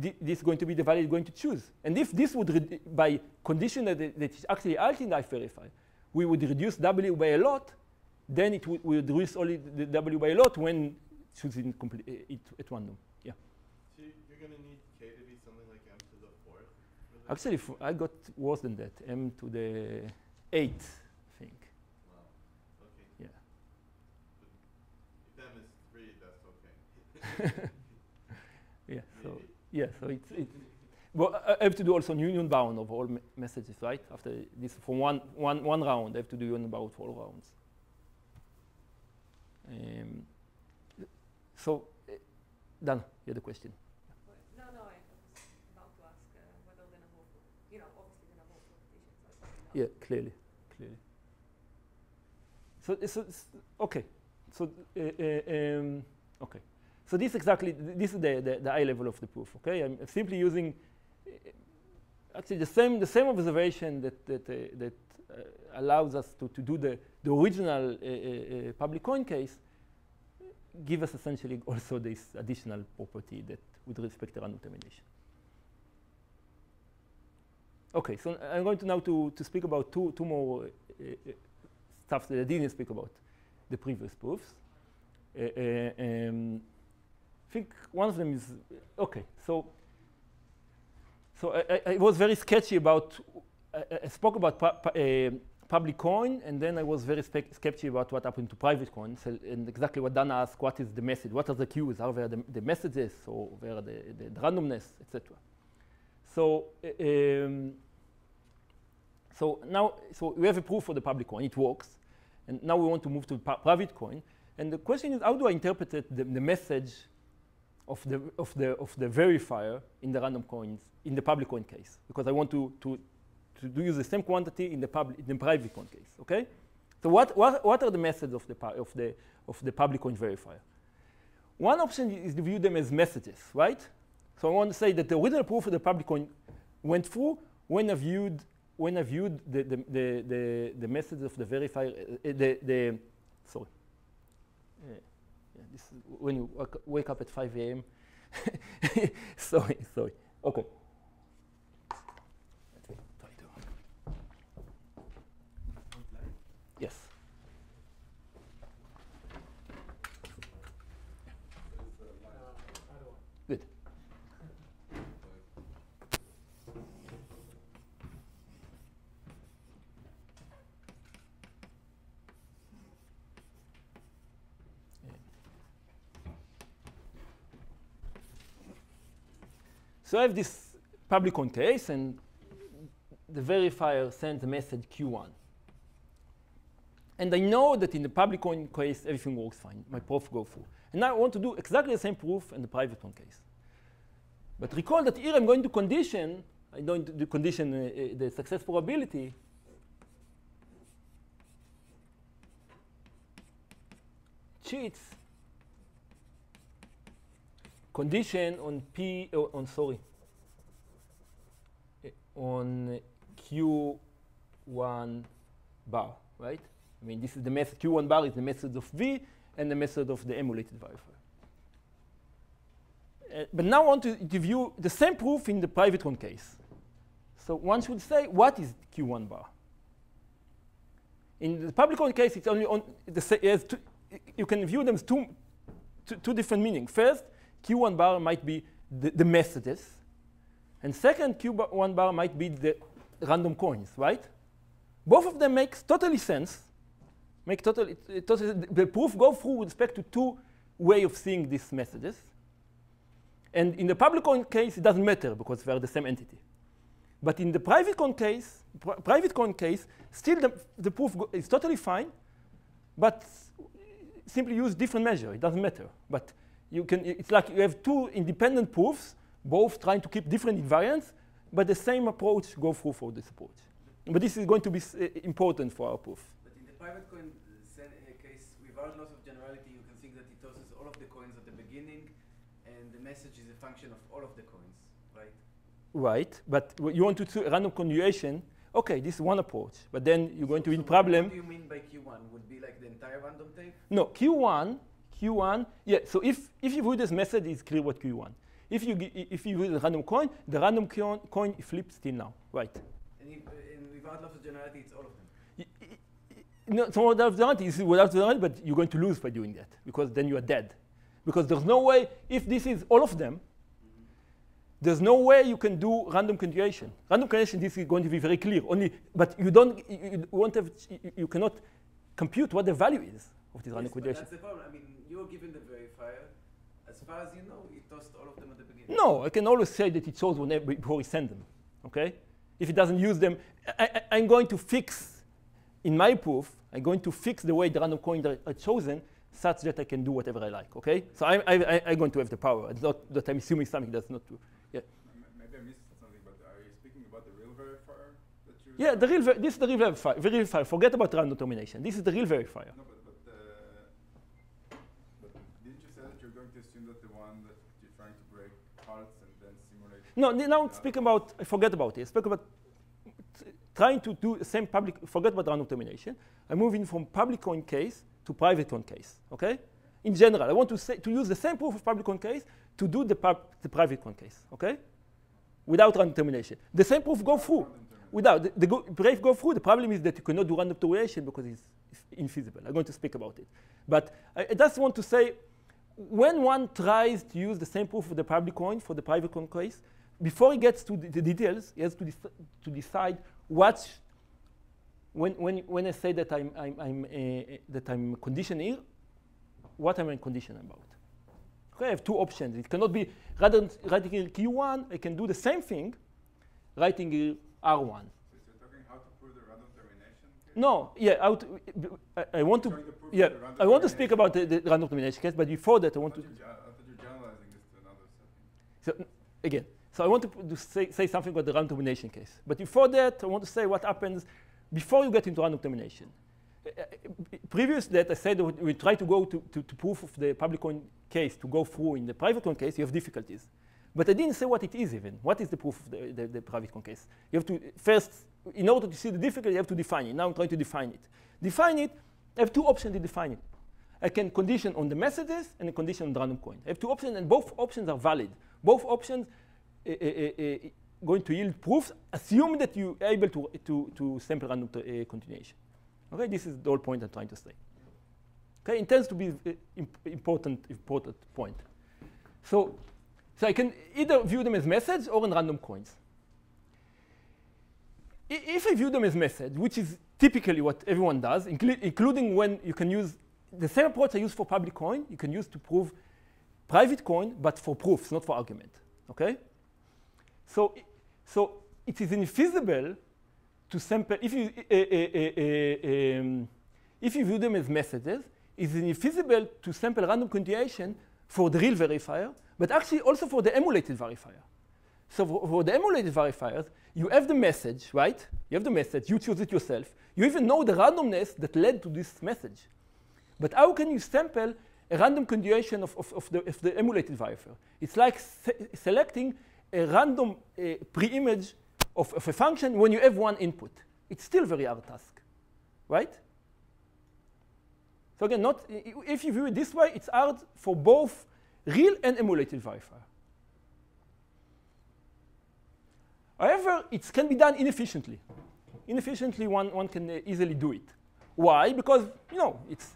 Speaker 2: thi- this is going to be the value you're going to choose. And if this would, by condition that, it- that it's actually alt in the I verify, we would reduce W by a lot, then it would, would reduce only the W by a lot when choosing uh, it at random. Yeah.
Speaker 4: So you- you're gonna need k to be something like m to the fourth.
Speaker 2: Actually, f- I got worse than that. M to the eighth, I think.
Speaker 4: Wow. Okay.
Speaker 2: Yeah.
Speaker 4: If m is three, that's okay. [LAUGHS] [LAUGHS]
Speaker 2: Yeah. So yeah. So it's it. Well, I have to do also union bound of all messages, right? After this, from one one one round, I have to do union bound for all rounds. Um, so, uh, Dan, you had a question.
Speaker 8: No, no, I was about to ask uh, whether the number of, you know, obviously the number of something
Speaker 2: Yeah, clearly, clearly. So, so it's- okay. So, uh, um, okay. So this exactly, this is the, the, the eye level of the proof. Okay, I'm simply using actually the same the same observation that that uh, that uh, allows us to, to do the the original uh, public coin case. Give us essentially [LAUGHS] also this additional property that with respect to random termination. Okay, so I'm going to now to, to speak about two, two more uh, uh, stuff that I didn't speak about, the previous proofs. Uh, um, I think one of them is, okay, so, so I, I, was very sketchy about, I, I- spoke about uh, public coin, and then I was very sketchy about what happened to private coins, and exactly what Dana asked, what is the message, what are the cues, are there the, the messages, or where are the, the, randomness, etc. So, um, so now, so we have a proof for the public coin, it works. And now we want to move to private coin. And the question is, how do I interpret the, the message of the, of, the, of the verifier in the random coins, in the public coin case? Because I want to, to, to use the same quantity in the, in the private coin case, okay? So what, what, what are the methods of the, of, the, of the public coin verifier? One option is to view them as messages, right? So I want to say that the original proof of the public coin went through when I viewed when I viewed the the the, the, the message of the verifier uh, the the sorry. Uh, this is when you wake, wake up at 5 a.m. [LAUGHS] sorry, sorry. Okay. Yes. Good. So I have this public case, and the verifier sends a message Q1. And I know that in the public coin case, everything works fine. My proof go through. And now I want to do exactly the same proof in the private coin case. But recall that here I'm going to condition, I'm going to condition uh, uh, the success probability cheats condition on P, oh, on sorry, eh, on Q1 bar, right? I mean, this is the method, Q1 bar is the method of V and the method of the emulated verifier. Uh, but now I want to, to view the same proof in the private one case. So one should say, what is Q1 bar? In the public one case, it's only on the you can view them as two, two, two different meanings. First, Q1 bar might be the, the messages, and second, Q1 bar might be the random coins, right? Both of them makes totally sense. Make total, it, it totally, the proof go through with respect to two way of seeing these messages. And in the public coin case, it doesn't matter because they are the same entity. But in the private coin case, pri private coin case, still the, the proof is totally fine, but simply use different measure. It doesn't matter. But you can, it's like you have two independent proofs, both trying to keep different invariants, but the same approach go through for this approach. But this is going to be uh, important for our proof.
Speaker 5: But in the private coin uh, case, without loss of generality, you can think that it tosses all of the coins at the beginning, and the message is a function of all of the coins, right?
Speaker 2: Right, but you want to do a random conjugation. Okay, this is one approach, but then you're going to
Speaker 5: So what-
Speaker 2: problem.
Speaker 5: What do you mean by Q1? Would be like the entire random tape?
Speaker 2: No, Q1, Q1, yeah, so if, if you read this method, it's clear what Q1. If you, if you use a random coin, the random coin, coin flips till now, right?
Speaker 5: And, if, and without loss of generality, it's all of them.
Speaker 2: Y- No, so without generality is without generality, but you're going to lose by doing that because then you are dead. Because there's no way, if this is all of them, there's no way you can do random conjugation. Random conjugation, this is going to be very clear. Only, but you don't, you, you won't have, you, you cannot compute what the value is of this random
Speaker 5: Yes, but
Speaker 2: conjugation.
Speaker 5: that's the problem. I mean, you're given the verifier. As far as you know, it tossed all of them at the beginning.
Speaker 2: No, I can always say that he shows whenever before he send them. Okay? If he doesn't use them, I, I, am going to fix in my proof. I'm going to fix the way the random coins are, are chosen such that I can do whatever I like. Okay? So I, I, I, I'm going to have the power. It's not that I'm assuming something that's not true. Yeah.
Speaker 3: Maybe I missed something, but are you speaking about the real verifier that you?
Speaker 2: Yeah. The real. Ver- this is the real verifier. Verifier. Forget about random termination. This is the real verifier.
Speaker 3: No, but but, uh, but didn't you say that you're going to assume that the one that you're trying to break halts and then simulate?
Speaker 2: No, now speak about, forget about it. Speak about trying to do the same public, forget about random termination. I'm moving from public coin case to private coin case, okay? In general, I want to, say, to use the same proof of public coin case to do the, the private coin case, okay? Without random termination. The same proof go through. Without, the, the go, brave go through. The problem is that you cannot do random termination because it's, it's infeasible. I'm going to speak about it. But I, I just want to say, when one tries to use the same proof of the public coin for the private coin case, before he gets to the, the details, he has to, to decide what, when, when, when I say that I'm, I'm, I'm, uh, that I'm conditioned here, what am I conditioned about? Okay, I have two options. It cannot be, rather than writing here Q1, I can do the same thing, writing here R1.
Speaker 3: So you're talking how to prove the random termination? case?
Speaker 2: No, yeah, I, would, I, I want to,
Speaker 3: to
Speaker 2: yeah, I want to speak about the, the random termination case, but before that, I want
Speaker 3: thought
Speaker 2: to,
Speaker 3: you ge- I thought you're generalizing this to another setting.
Speaker 2: So again, so I want to, to say, say something about the random termination case. But before that, I want to say what happens before you get into random termination. Uh, previous that I said that we try to go to, to, to proof of the public coin case to go through in the private coin case, you have difficulties. But I didn't say what it is even. What is the proof of the, the, the private coin case? You have to first, in order to see the difficulty, you have to define it. Now I'm trying to define it. Define it, I have two options to define it. I can condition on the messages and a condition on the random coin. I have two options, and both options are valid. Both options Eh, eh, eh, going to yield proofs, assume that you're able to, to, to sample random t- uh, continuation. Okay, this is the whole point I'm trying to say. Okay, it tends to be imp- important, important point. So, so I can either view them as message or in random coins. I- If I view them as message, which is typically what everyone does, inclu- including when you can use the same approach I use for public coin, you can use to prove private coin, but for proofs, not for argument. Okay? So, so it is infeasible to sample, if you, uh, uh, uh, um, if you view them as messages, it's infeasible to sample random continuation for the real verifier, but actually also for the emulated verifier. So for, the emulated verifiers, you have the message, right? You have the message, you choose it yourself. You even know the randomness that led to this message. But how can you sample a random continuation of, of, of, the, of the emulated verifier? It's like se selecting a random uh, pre-image of, of a function when you have one input. It's still very hard task, right? So again, not, if you view it this way, it's hard for both real and emulated verifier. However, it can be done inefficiently. Inefficiently, one, one can uh, easily do it. Why? Because, you know, it's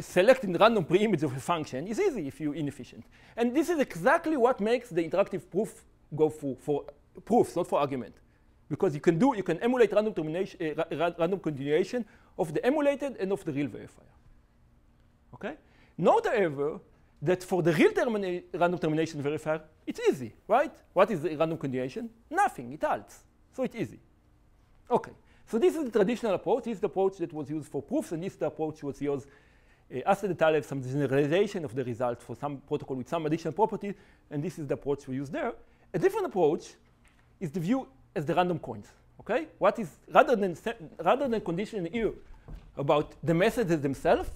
Speaker 2: selecting random preimage of a function is easy if you're inefficient. And this is exactly what makes the interactive proof go for, for proofs, not for argument. Because you can do, you can emulate random, termination, uh, ra random continuation of the emulated and of the real verifier. Okay? Note, however, that for the real termina random termination verifier, it's easy, right? What is the random continuation? Nothing, it halts. So it's easy. Okay, so this is the traditional approach. This is the approach that was used for proofs, and this is the approach was used uh, after the Taleb, some generalization of the result for some protocol with some additional properties, and this is the approach we use there. A different approach is the view as the random coins. Okay, what is rather than rather than conditioning here about the messages themselves,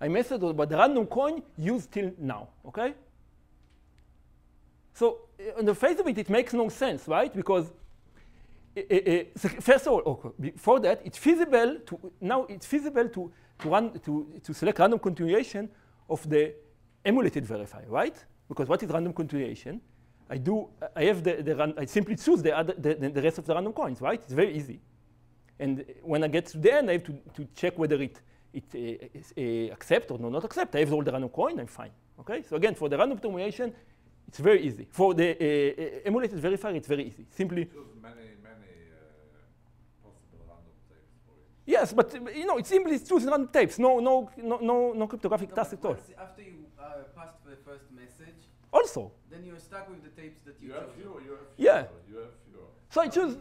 Speaker 2: I method about the random coin used till now, okay? So uh, on the face of it, it makes no sense, right? Because uh, uh, first of all, okay, before that, it's feasible to now it's feasible to to run to to select random continuation of the emulated verifier, right? Because what is random continuation? I do I have the, the run, I simply choose the, other, the, the rest of the random coins, right? It's very easy. And when I get to the end, I have to, to check whether it it uh, uh, accept or no, not accept. I have all the random coin, I'm fine. Okay, so again, for the random termination, it's very easy. For the uh, emulated verifier, it's very easy. Simply.
Speaker 1: many, many possible random tapes for it.
Speaker 2: Yes, but you know, it simply chooses random tapes. No, no, no, no, no cryptographic
Speaker 5: No,
Speaker 2: task at all.
Speaker 5: After you uh, passed the first message,
Speaker 2: Also,
Speaker 5: then you're stuck with the tapes that you,
Speaker 1: You have
Speaker 5: chose.
Speaker 1: you have
Speaker 2: Yeah.
Speaker 1: fewer, you have fewer.
Speaker 2: so I choose,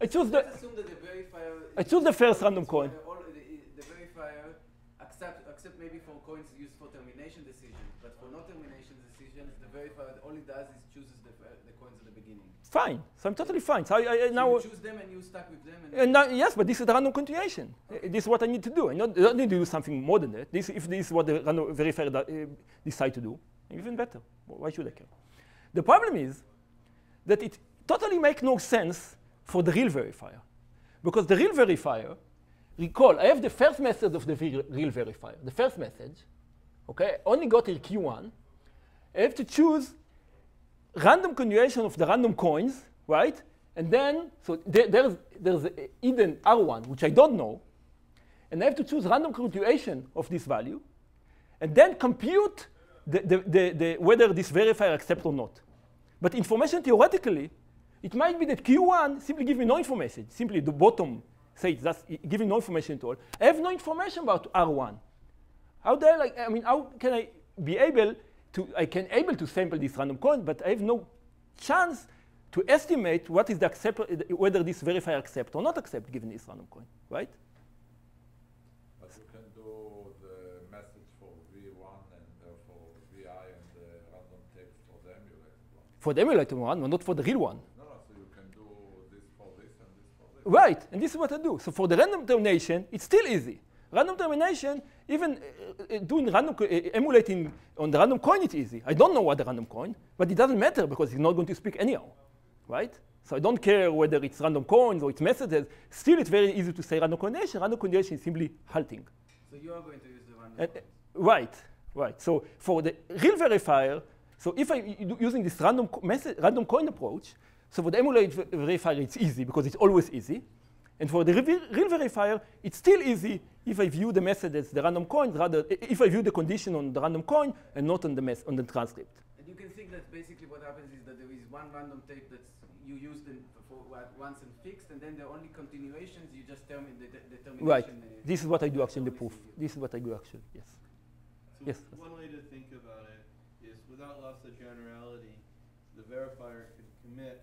Speaker 2: I choose the,
Speaker 5: Let's assume that the verifier.
Speaker 2: I choose the first random coin.
Speaker 5: uh, all the, the verifier accept, accept maybe for coins used for termination decisions, but for no termination decisions, the verifier all it does is chooses the, ver- the coins at the beginning.
Speaker 2: Fine. So I'm totally fine. So I, I, now,
Speaker 5: you choose them and you stuck with them. And
Speaker 2: and now, yes, but this is the random continuation. Uh, This is what I need to do. I not, I don't need to do something more than that. This, if this is what the random verifier uh, decide to do, even better. Why should I care? The problem is that it totally makes no sense for the real verifier. Because the real verifier, recall, I have the first message of the real verifier, the first message, okay, only got here Q1. I have to choose random continuation of the random coins, right? And then, so there, there's, there's a hidden R1, which I don't know, and I have to choose random continuation of this value, and then compute the, the, the, the, whether this verifier accepts or not. But information theoretically, it might be that Q1 simply give me no information, simply the bottom says that's giving no information at all. I have no information about R1. How do I like, I mean, how can I be able to, I can able to sample this random coin, but I have no chance to estimate what is the accept, whether this verifier accept or not accept given this random coin, right?
Speaker 1: But you can do the message for V1 and uh, for VI and the random text for the emulated one.
Speaker 2: For the emulated one, but not for the real one.
Speaker 1: No, no, so you can do this for this and this for this.
Speaker 2: Right, and this is what I do. So for the random termination, it's still easy. Random termination, even uh, uh, doing random, co- uh, emulating on the random coin, it's easy. I don't know what the random coin, but it doesn't matter because it's not going to speak anyhow, right? So I don't care whether it's random coins or it's messages. Still, it's very easy to say random coordination. Random coordination is simply halting.
Speaker 5: So you are going to use the random
Speaker 2: And,
Speaker 5: coins.
Speaker 2: right, right. So for the real verifier, so if I'm using this random co- message, random coin approach, so for the emulate verifier, it's easy because it's always easy. And for the real verifier, it's still easy if I view the message as the random coin, rather if I view the condition on the random coin and not on the mess on the transcript.
Speaker 5: And you can think that basically what happens is that there is one random tape that's you use them for once and fixed, and then the only continuations you just term the, the, the termination.
Speaker 2: Right.
Speaker 5: uh,
Speaker 2: This is what I do actually in the proof.
Speaker 5: easy.
Speaker 2: This is what I do actually. Yes.
Speaker 4: So
Speaker 2: Yes.
Speaker 4: one way to think about it is without loss of generality, the verifier can commit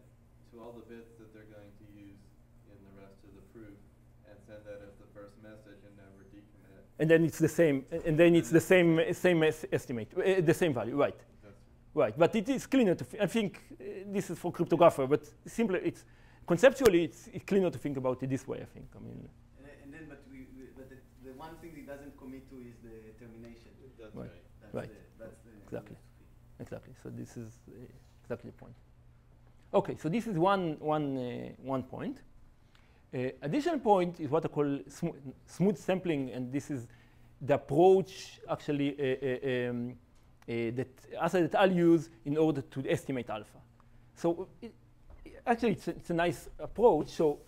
Speaker 4: to all the bits that they're going to use in the rest of the proof and send that as the first message and never decommit.
Speaker 2: And then it's the same, and then it's the same, same es- estimate, uh, the same value, right? Right, but it is cleaner to, th- I think uh, this is for cryptographer, but simply it's, conceptually it's, it's cleaner to think about it this way, I think. I mean,
Speaker 5: And, then- and then, but we, we but the, the one thing it doesn't commit to is the termination.
Speaker 4: That's
Speaker 2: Right.
Speaker 4: right.
Speaker 5: That's
Speaker 2: Right.
Speaker 5: the, that's the
Speaker 2: Exactly. exactly, so this is uh, exactly the point. Okay, so this is one, one, uh, one point. Uh, additional point is what I call smo- smooth sampling, and this is the approach actually uh, uh, um, that et al. use in order to estimate alpha. So it, actually, it's a, it's a nice approach. So,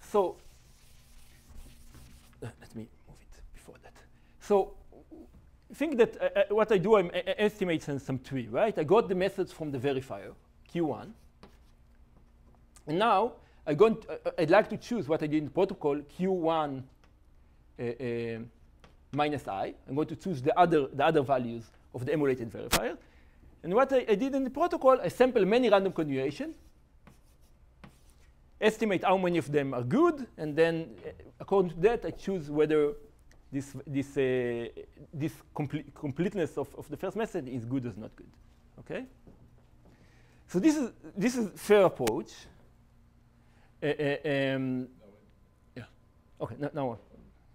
Speaker 2: so let me move it before that. So think that uh, what I do, I'm uh, estimate some, some tree, right? I got the methods from the verifier, Q1. And now I going to, uh, I'd like to choose what I did in the protocol, Q1 uh, uh, minus i. I'm going to choose the other, the other values of the emulated verifier. And what I, I did in the protocol, I sample many random continuation, estimate how many of them are good, and then uh, according to that, I choose whether this, this, uh, this comple- completeness of, of the first method is good or not good. Okay? So this is, this is fair approach. Um, yeah. Okay, no, now.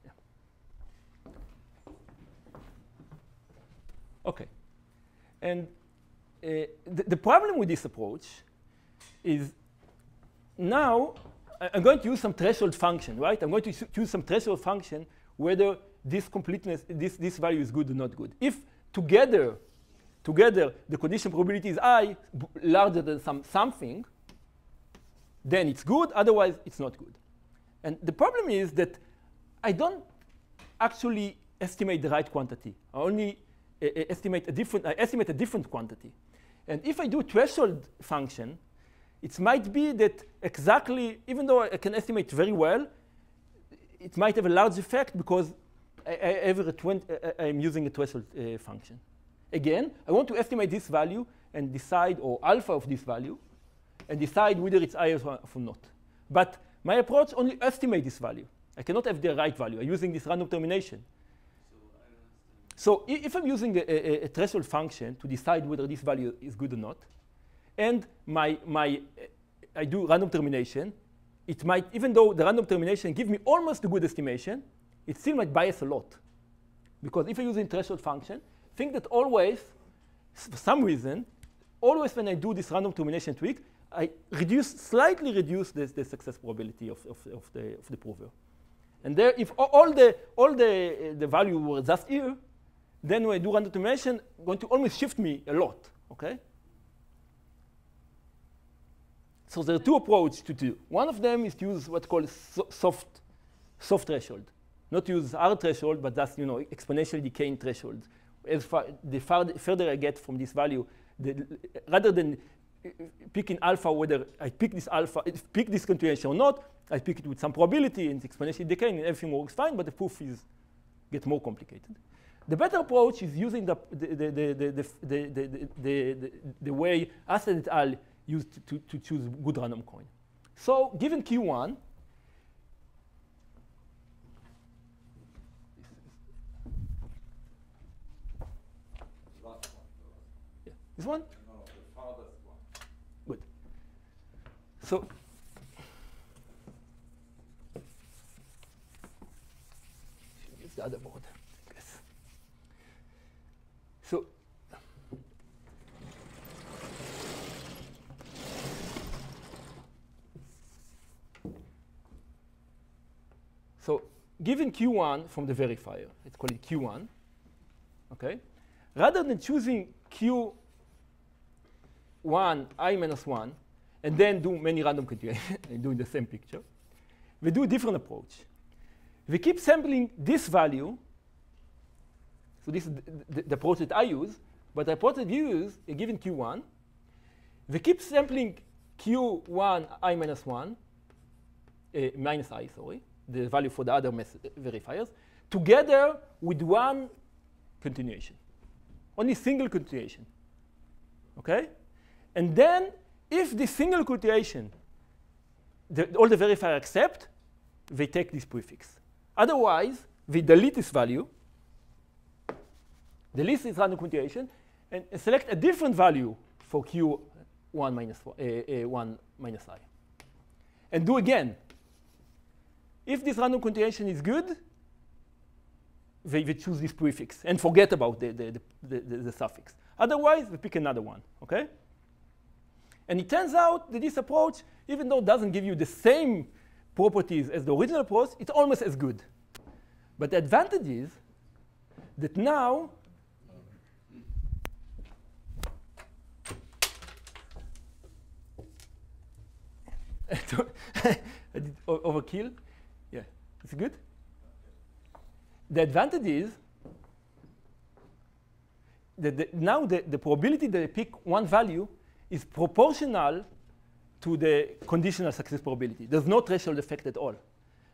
Speaker 2: Yeah. Okay. And uh, the, the problem with this approach is now I'm going to use some threshold function, right? I'm going to use some threshold function whether this completeness, this, this value is good or not good. If together, together the condition probability is i larger than some something, then it's good, otherwise it's not good. And the problem is that I don't actually estimate the right quantity. I only uh, uh, estimate a different, I estimate a different quantity. And if I do threshold function, it might be that exactly, even though I can estimate very well, it might have a large effect because I, I have a 20, uh, uh, I'm using a threshold uh, function. Again, I want to estimate this value and decide, or alpha of this value, and decide whether it's I or not. But my approach only estimates this value. I cannot have the right value. I'm using this random termination. So if I'm using a, a- a threshold function to decide whether this value is good or not, and my, my, I do random termination, it might, even though the random termination give me almost a good estimation, it still might bias a lot. Because if I use a threshold function, think that always, for some reason, always when I do this random termination tweak, I reduce, slightly reduce the, success probability of, of, of, the, of the prover. And there, if all the, all the, uh, the value were just here, then when I do random termination, going to almost shift me a lot, okay? So there are two approaches to do. One of them is to use what's called so- soft, soft threshold. Not use hard threshold, but just you know exponentially decaying threshold. As far the far, further I get from this value, the, rather than picking alpha, whether I pick this alpha, pick this continuation or not, I pick it with some probability and it's exponentially decaying and everything works fine, but the proof is get more complicated. The better approach is using the, the, the, the, the, the, the, way Håstad et al. used to, to choose good random coin. So given Q1, This one? So it's the other board. So So given Q1 from the verifier, let's call it Q1, okay? Rather than choosing Q1, i minus 1, and then do many random continuation and doing the same picture, we do a different approach. We keep sampling this value. So this is the, the, the approach that I use, but the approach that you use, a given Q1, we keep sampling Q1 i minus 1, uh, minus i, sorry, the value for the other verifiers, together with one continuation. Only single continuation. Okay? And then, if the single continuation the, all the verifier accept, they take this prefix. Otherwise, they delete this value, delete this random continuation, and, select a different value for q1 minus uh, uh, 1 minus i. And do again. If this random continuation is good, they, they choose this prefix and forget about the, the, the, the, the suffix. Otherwise, we pick another one, okay? And it turns out that this approach, even though it doesn't give you the same properties as the original approach, it's almost as good. But the advantage is that now [LAUGHS] I did overkill. Yeah, it's good. The advantage is that the, now the, the probability that I pick one value is proportional to the conditional success probability. There's no threshold effect at all.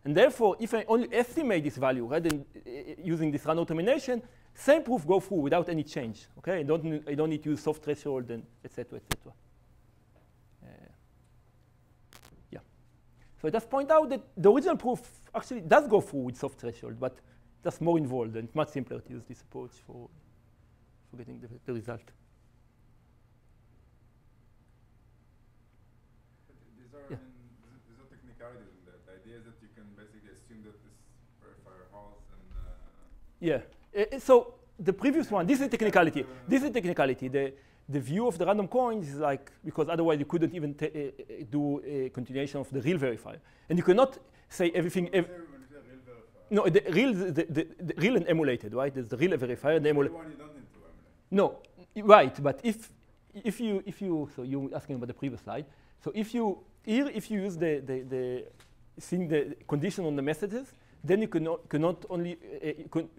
Speaker 2: And therefore, if I only estimate this value rather than uh, using this random termination, same proof go through without any change. Okay, I don't, I don't need to use soft threshold and etc. etc. Uh, yeah. So I just point out that the original proof actually does go through with soft threshold, but that's more involved and much simpler to use this approach for, for getting the, the result.
Speaker 3: But these are,
Speaker 2: Yeah.
Speaker 3: I mean, th- there's no technicalities in that. The idea is that you can basically assume that this verifier holds and. Uh,
Speaker 2: Yeah. Uh, so the previous one, this is technicality. This is technicality. The, the view of the random coins is like, because otherwise you couldn't even uh, do a continuation of the real verifier. And you cannot say everything. Ev-
Speaker 3: you say- when you say real
Speaker 2: no, the real, the, the, the real and emulated, right? There's the real verifier and the emulated.
Speaker 3: you don't need to emulate.
Speaker 2: No, right. But if if you if you so you were asking about the previous slide. So if you here if you use the the, the seeing the condition on the messages, then you cannot cannot only uh,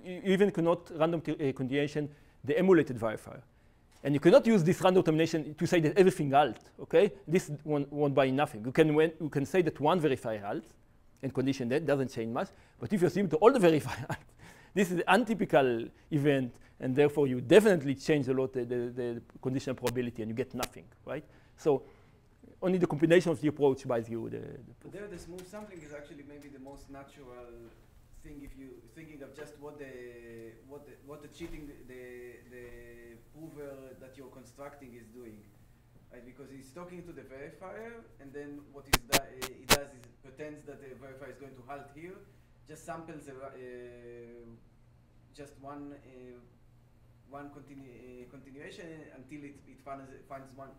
Speaker 2: you even cannot random uh, continuation the emulated verifier. And you cannot use this random termination to say that everything alt, okay? This won't, buy nothing. You can, when, you can say that one verifier alt and condition that doesn't change much. But if you assume to all the [LAUGHS] verifier this is an untypical event, and therefore you definitely change a lot the, the, the conditional probability and you get nothing, right? So only the combination of the approach buys you the, the
Speaker 5: there, the smooth sampling is actually maybe the most natural thing if you thinking of just what the what the what the cheating the the prover that you're constructing is doing, right? Because he's talking to the verifier, and then what da- uh, he does is pretends that the verifier is going to halt here, just samples a, uh, just one uh, one continu- uh, continuation until it it finds finds one.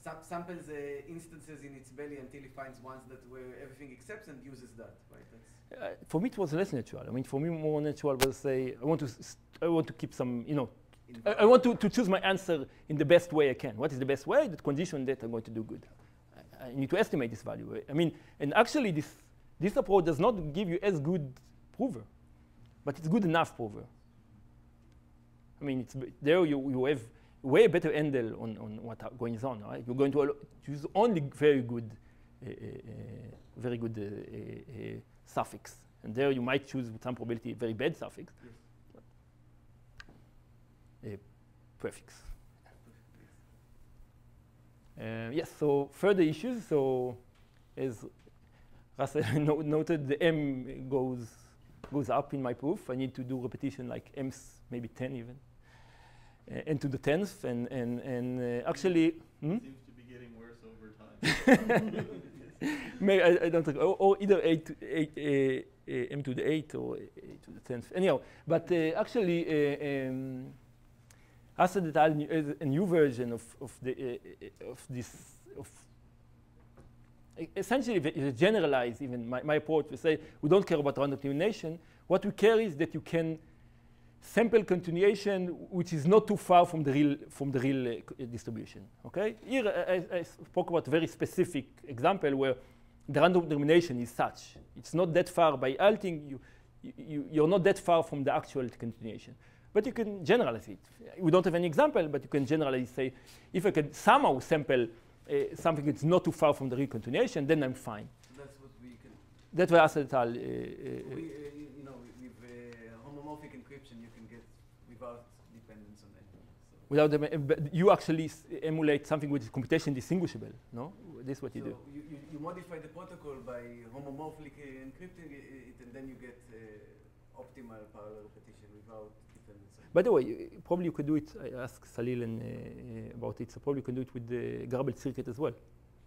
Speaker 5: Sam- samples uh, instances in its belly until it finds ones that where everything accepts and uses that, right? That's
Speaker 2: uh, for me it was less natural. I mean, for me more natural was say I want to s- I want to keep some you know I, I want to, to choose my answer in the best way I can. What is the best way? That condition that I'm going to do good. I, I need to estimate this value. I mean, and actually this this approach does not give you as good prover, but it's good enough prover. I mean, it's b- there you, you have way better handle on, on what going on, right? You're going to choose only very good, uh, very good uh, uh, uh, suffix, and there you might choose with some probability very bad suffix. Uh, prefix. Uh, yes, so further issues. So, as Russell [LAUGHS] no- noted, the m goes goes up in my proof. I need to do repetition like m's, maybe 10 even, and to the tenth. And and and uh, actually, hmm?
Speaker 4: Seems to be getting worse over time. [LAUGHS]
Speaker 2: May I, I don't think, or, or either eight, to eight uh, uh, m to the eight or eight to the tenth. Anyhow, but actually, um, al. is a new version of of the of this of essentially the- the generalize even my, my approach. We say we don't care about random termination. What we care is that you can sample continuation which is not too far from the real from the real uh, uh, distribution. Okay. Here I, I- spoke about a very specific example where the random termination is such. It's not that far by alting. You, you, you're not that far from the actual continuation. But you can generalize it. We don't have any example, but you can generalize, say, if I can somehow sample uh, something that's not too far from the real continuation, then I'm fine.
Speaker 5: so that's what we can.
Speaker 2: That's why Håstad et al. Uh,
Speaker 5: without dependence on. So
Speaker 2: Without them, uh, you actually emulate something which is computation distinguishable. No, this is what you do.
Speaker 5: You, you, you modify the protocol by homomorphically encrypting it, and then you get uh, optimal parallel repetition without dependence.
Speaker 2: By the way, uh, probably you could do it. I asked Salil and, uh, uh, about it, so probably you can do it with the garbled circuit as well,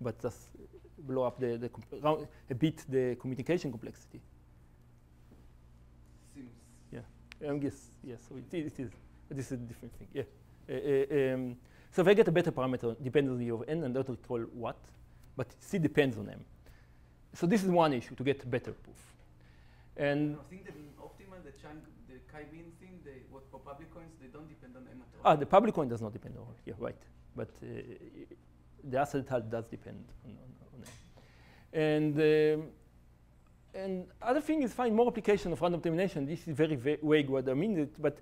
Speaker 2: but just blow up the, the a bit the communication complexity.
Speaker 5: Seems
Speaker 2: Um, yes, yes. So it, is- it is. This is a different thing. Yeah. Uh, uh, um, so if I get a better parameter dependency of n, and that will recall what, but C depends on m. So this is one issue to get better proof. And
Speaker 5: I think the optimal, the Chung, the chi-bin thing, they, what for public coins, they don't depend on M at all.
Speaker 2: ah, the public coin does not depend on. Yeah, right. But uh, the asset type does depend on, on, on m. And um, and other thing is find more application of random termination. This is very vague what I mean, it, but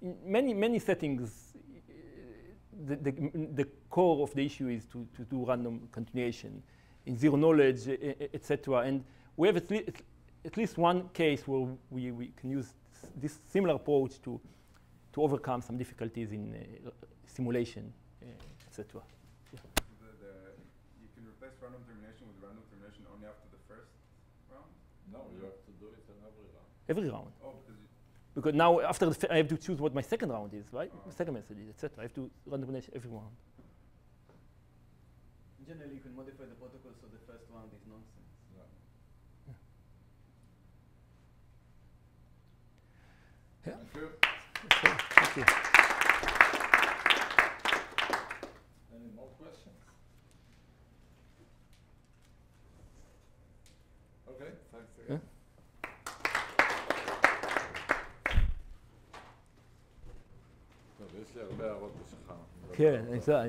Speaker 2: in many many settings, uh, the, the, the core of the issue is to, to do random continuation in zero knowledge, etc. And we have at, le- at, least one case where we, we can use this similar approach to to overcome some difficulties in uh, simulation, uh, etc.
Speaker 3: The, the, you can replace random termination with random termination only after the first round?
Speaker 1: No, you have to do it in every round.
Speaker 2: Every round.
Speaker 3: Oh, because you,
Speaker 2: Because now after the f- I have to choose what my second round is, right?
Speaker 3: Oh.
Speaker 2: Second method is, etc. I have to randomize every round.
Speaker 5: Generally, you can modify the protocol so the first round is nonsense.
Speaker 1: No.
Speaker 2: Yeah.
Speaker 1: Thank you.
Speaker 2: Thank you.
Speaker 1: Any more questions? Okay, thanks again. יש לי הרבה הערות בשבילך.
Speaker 2: כן,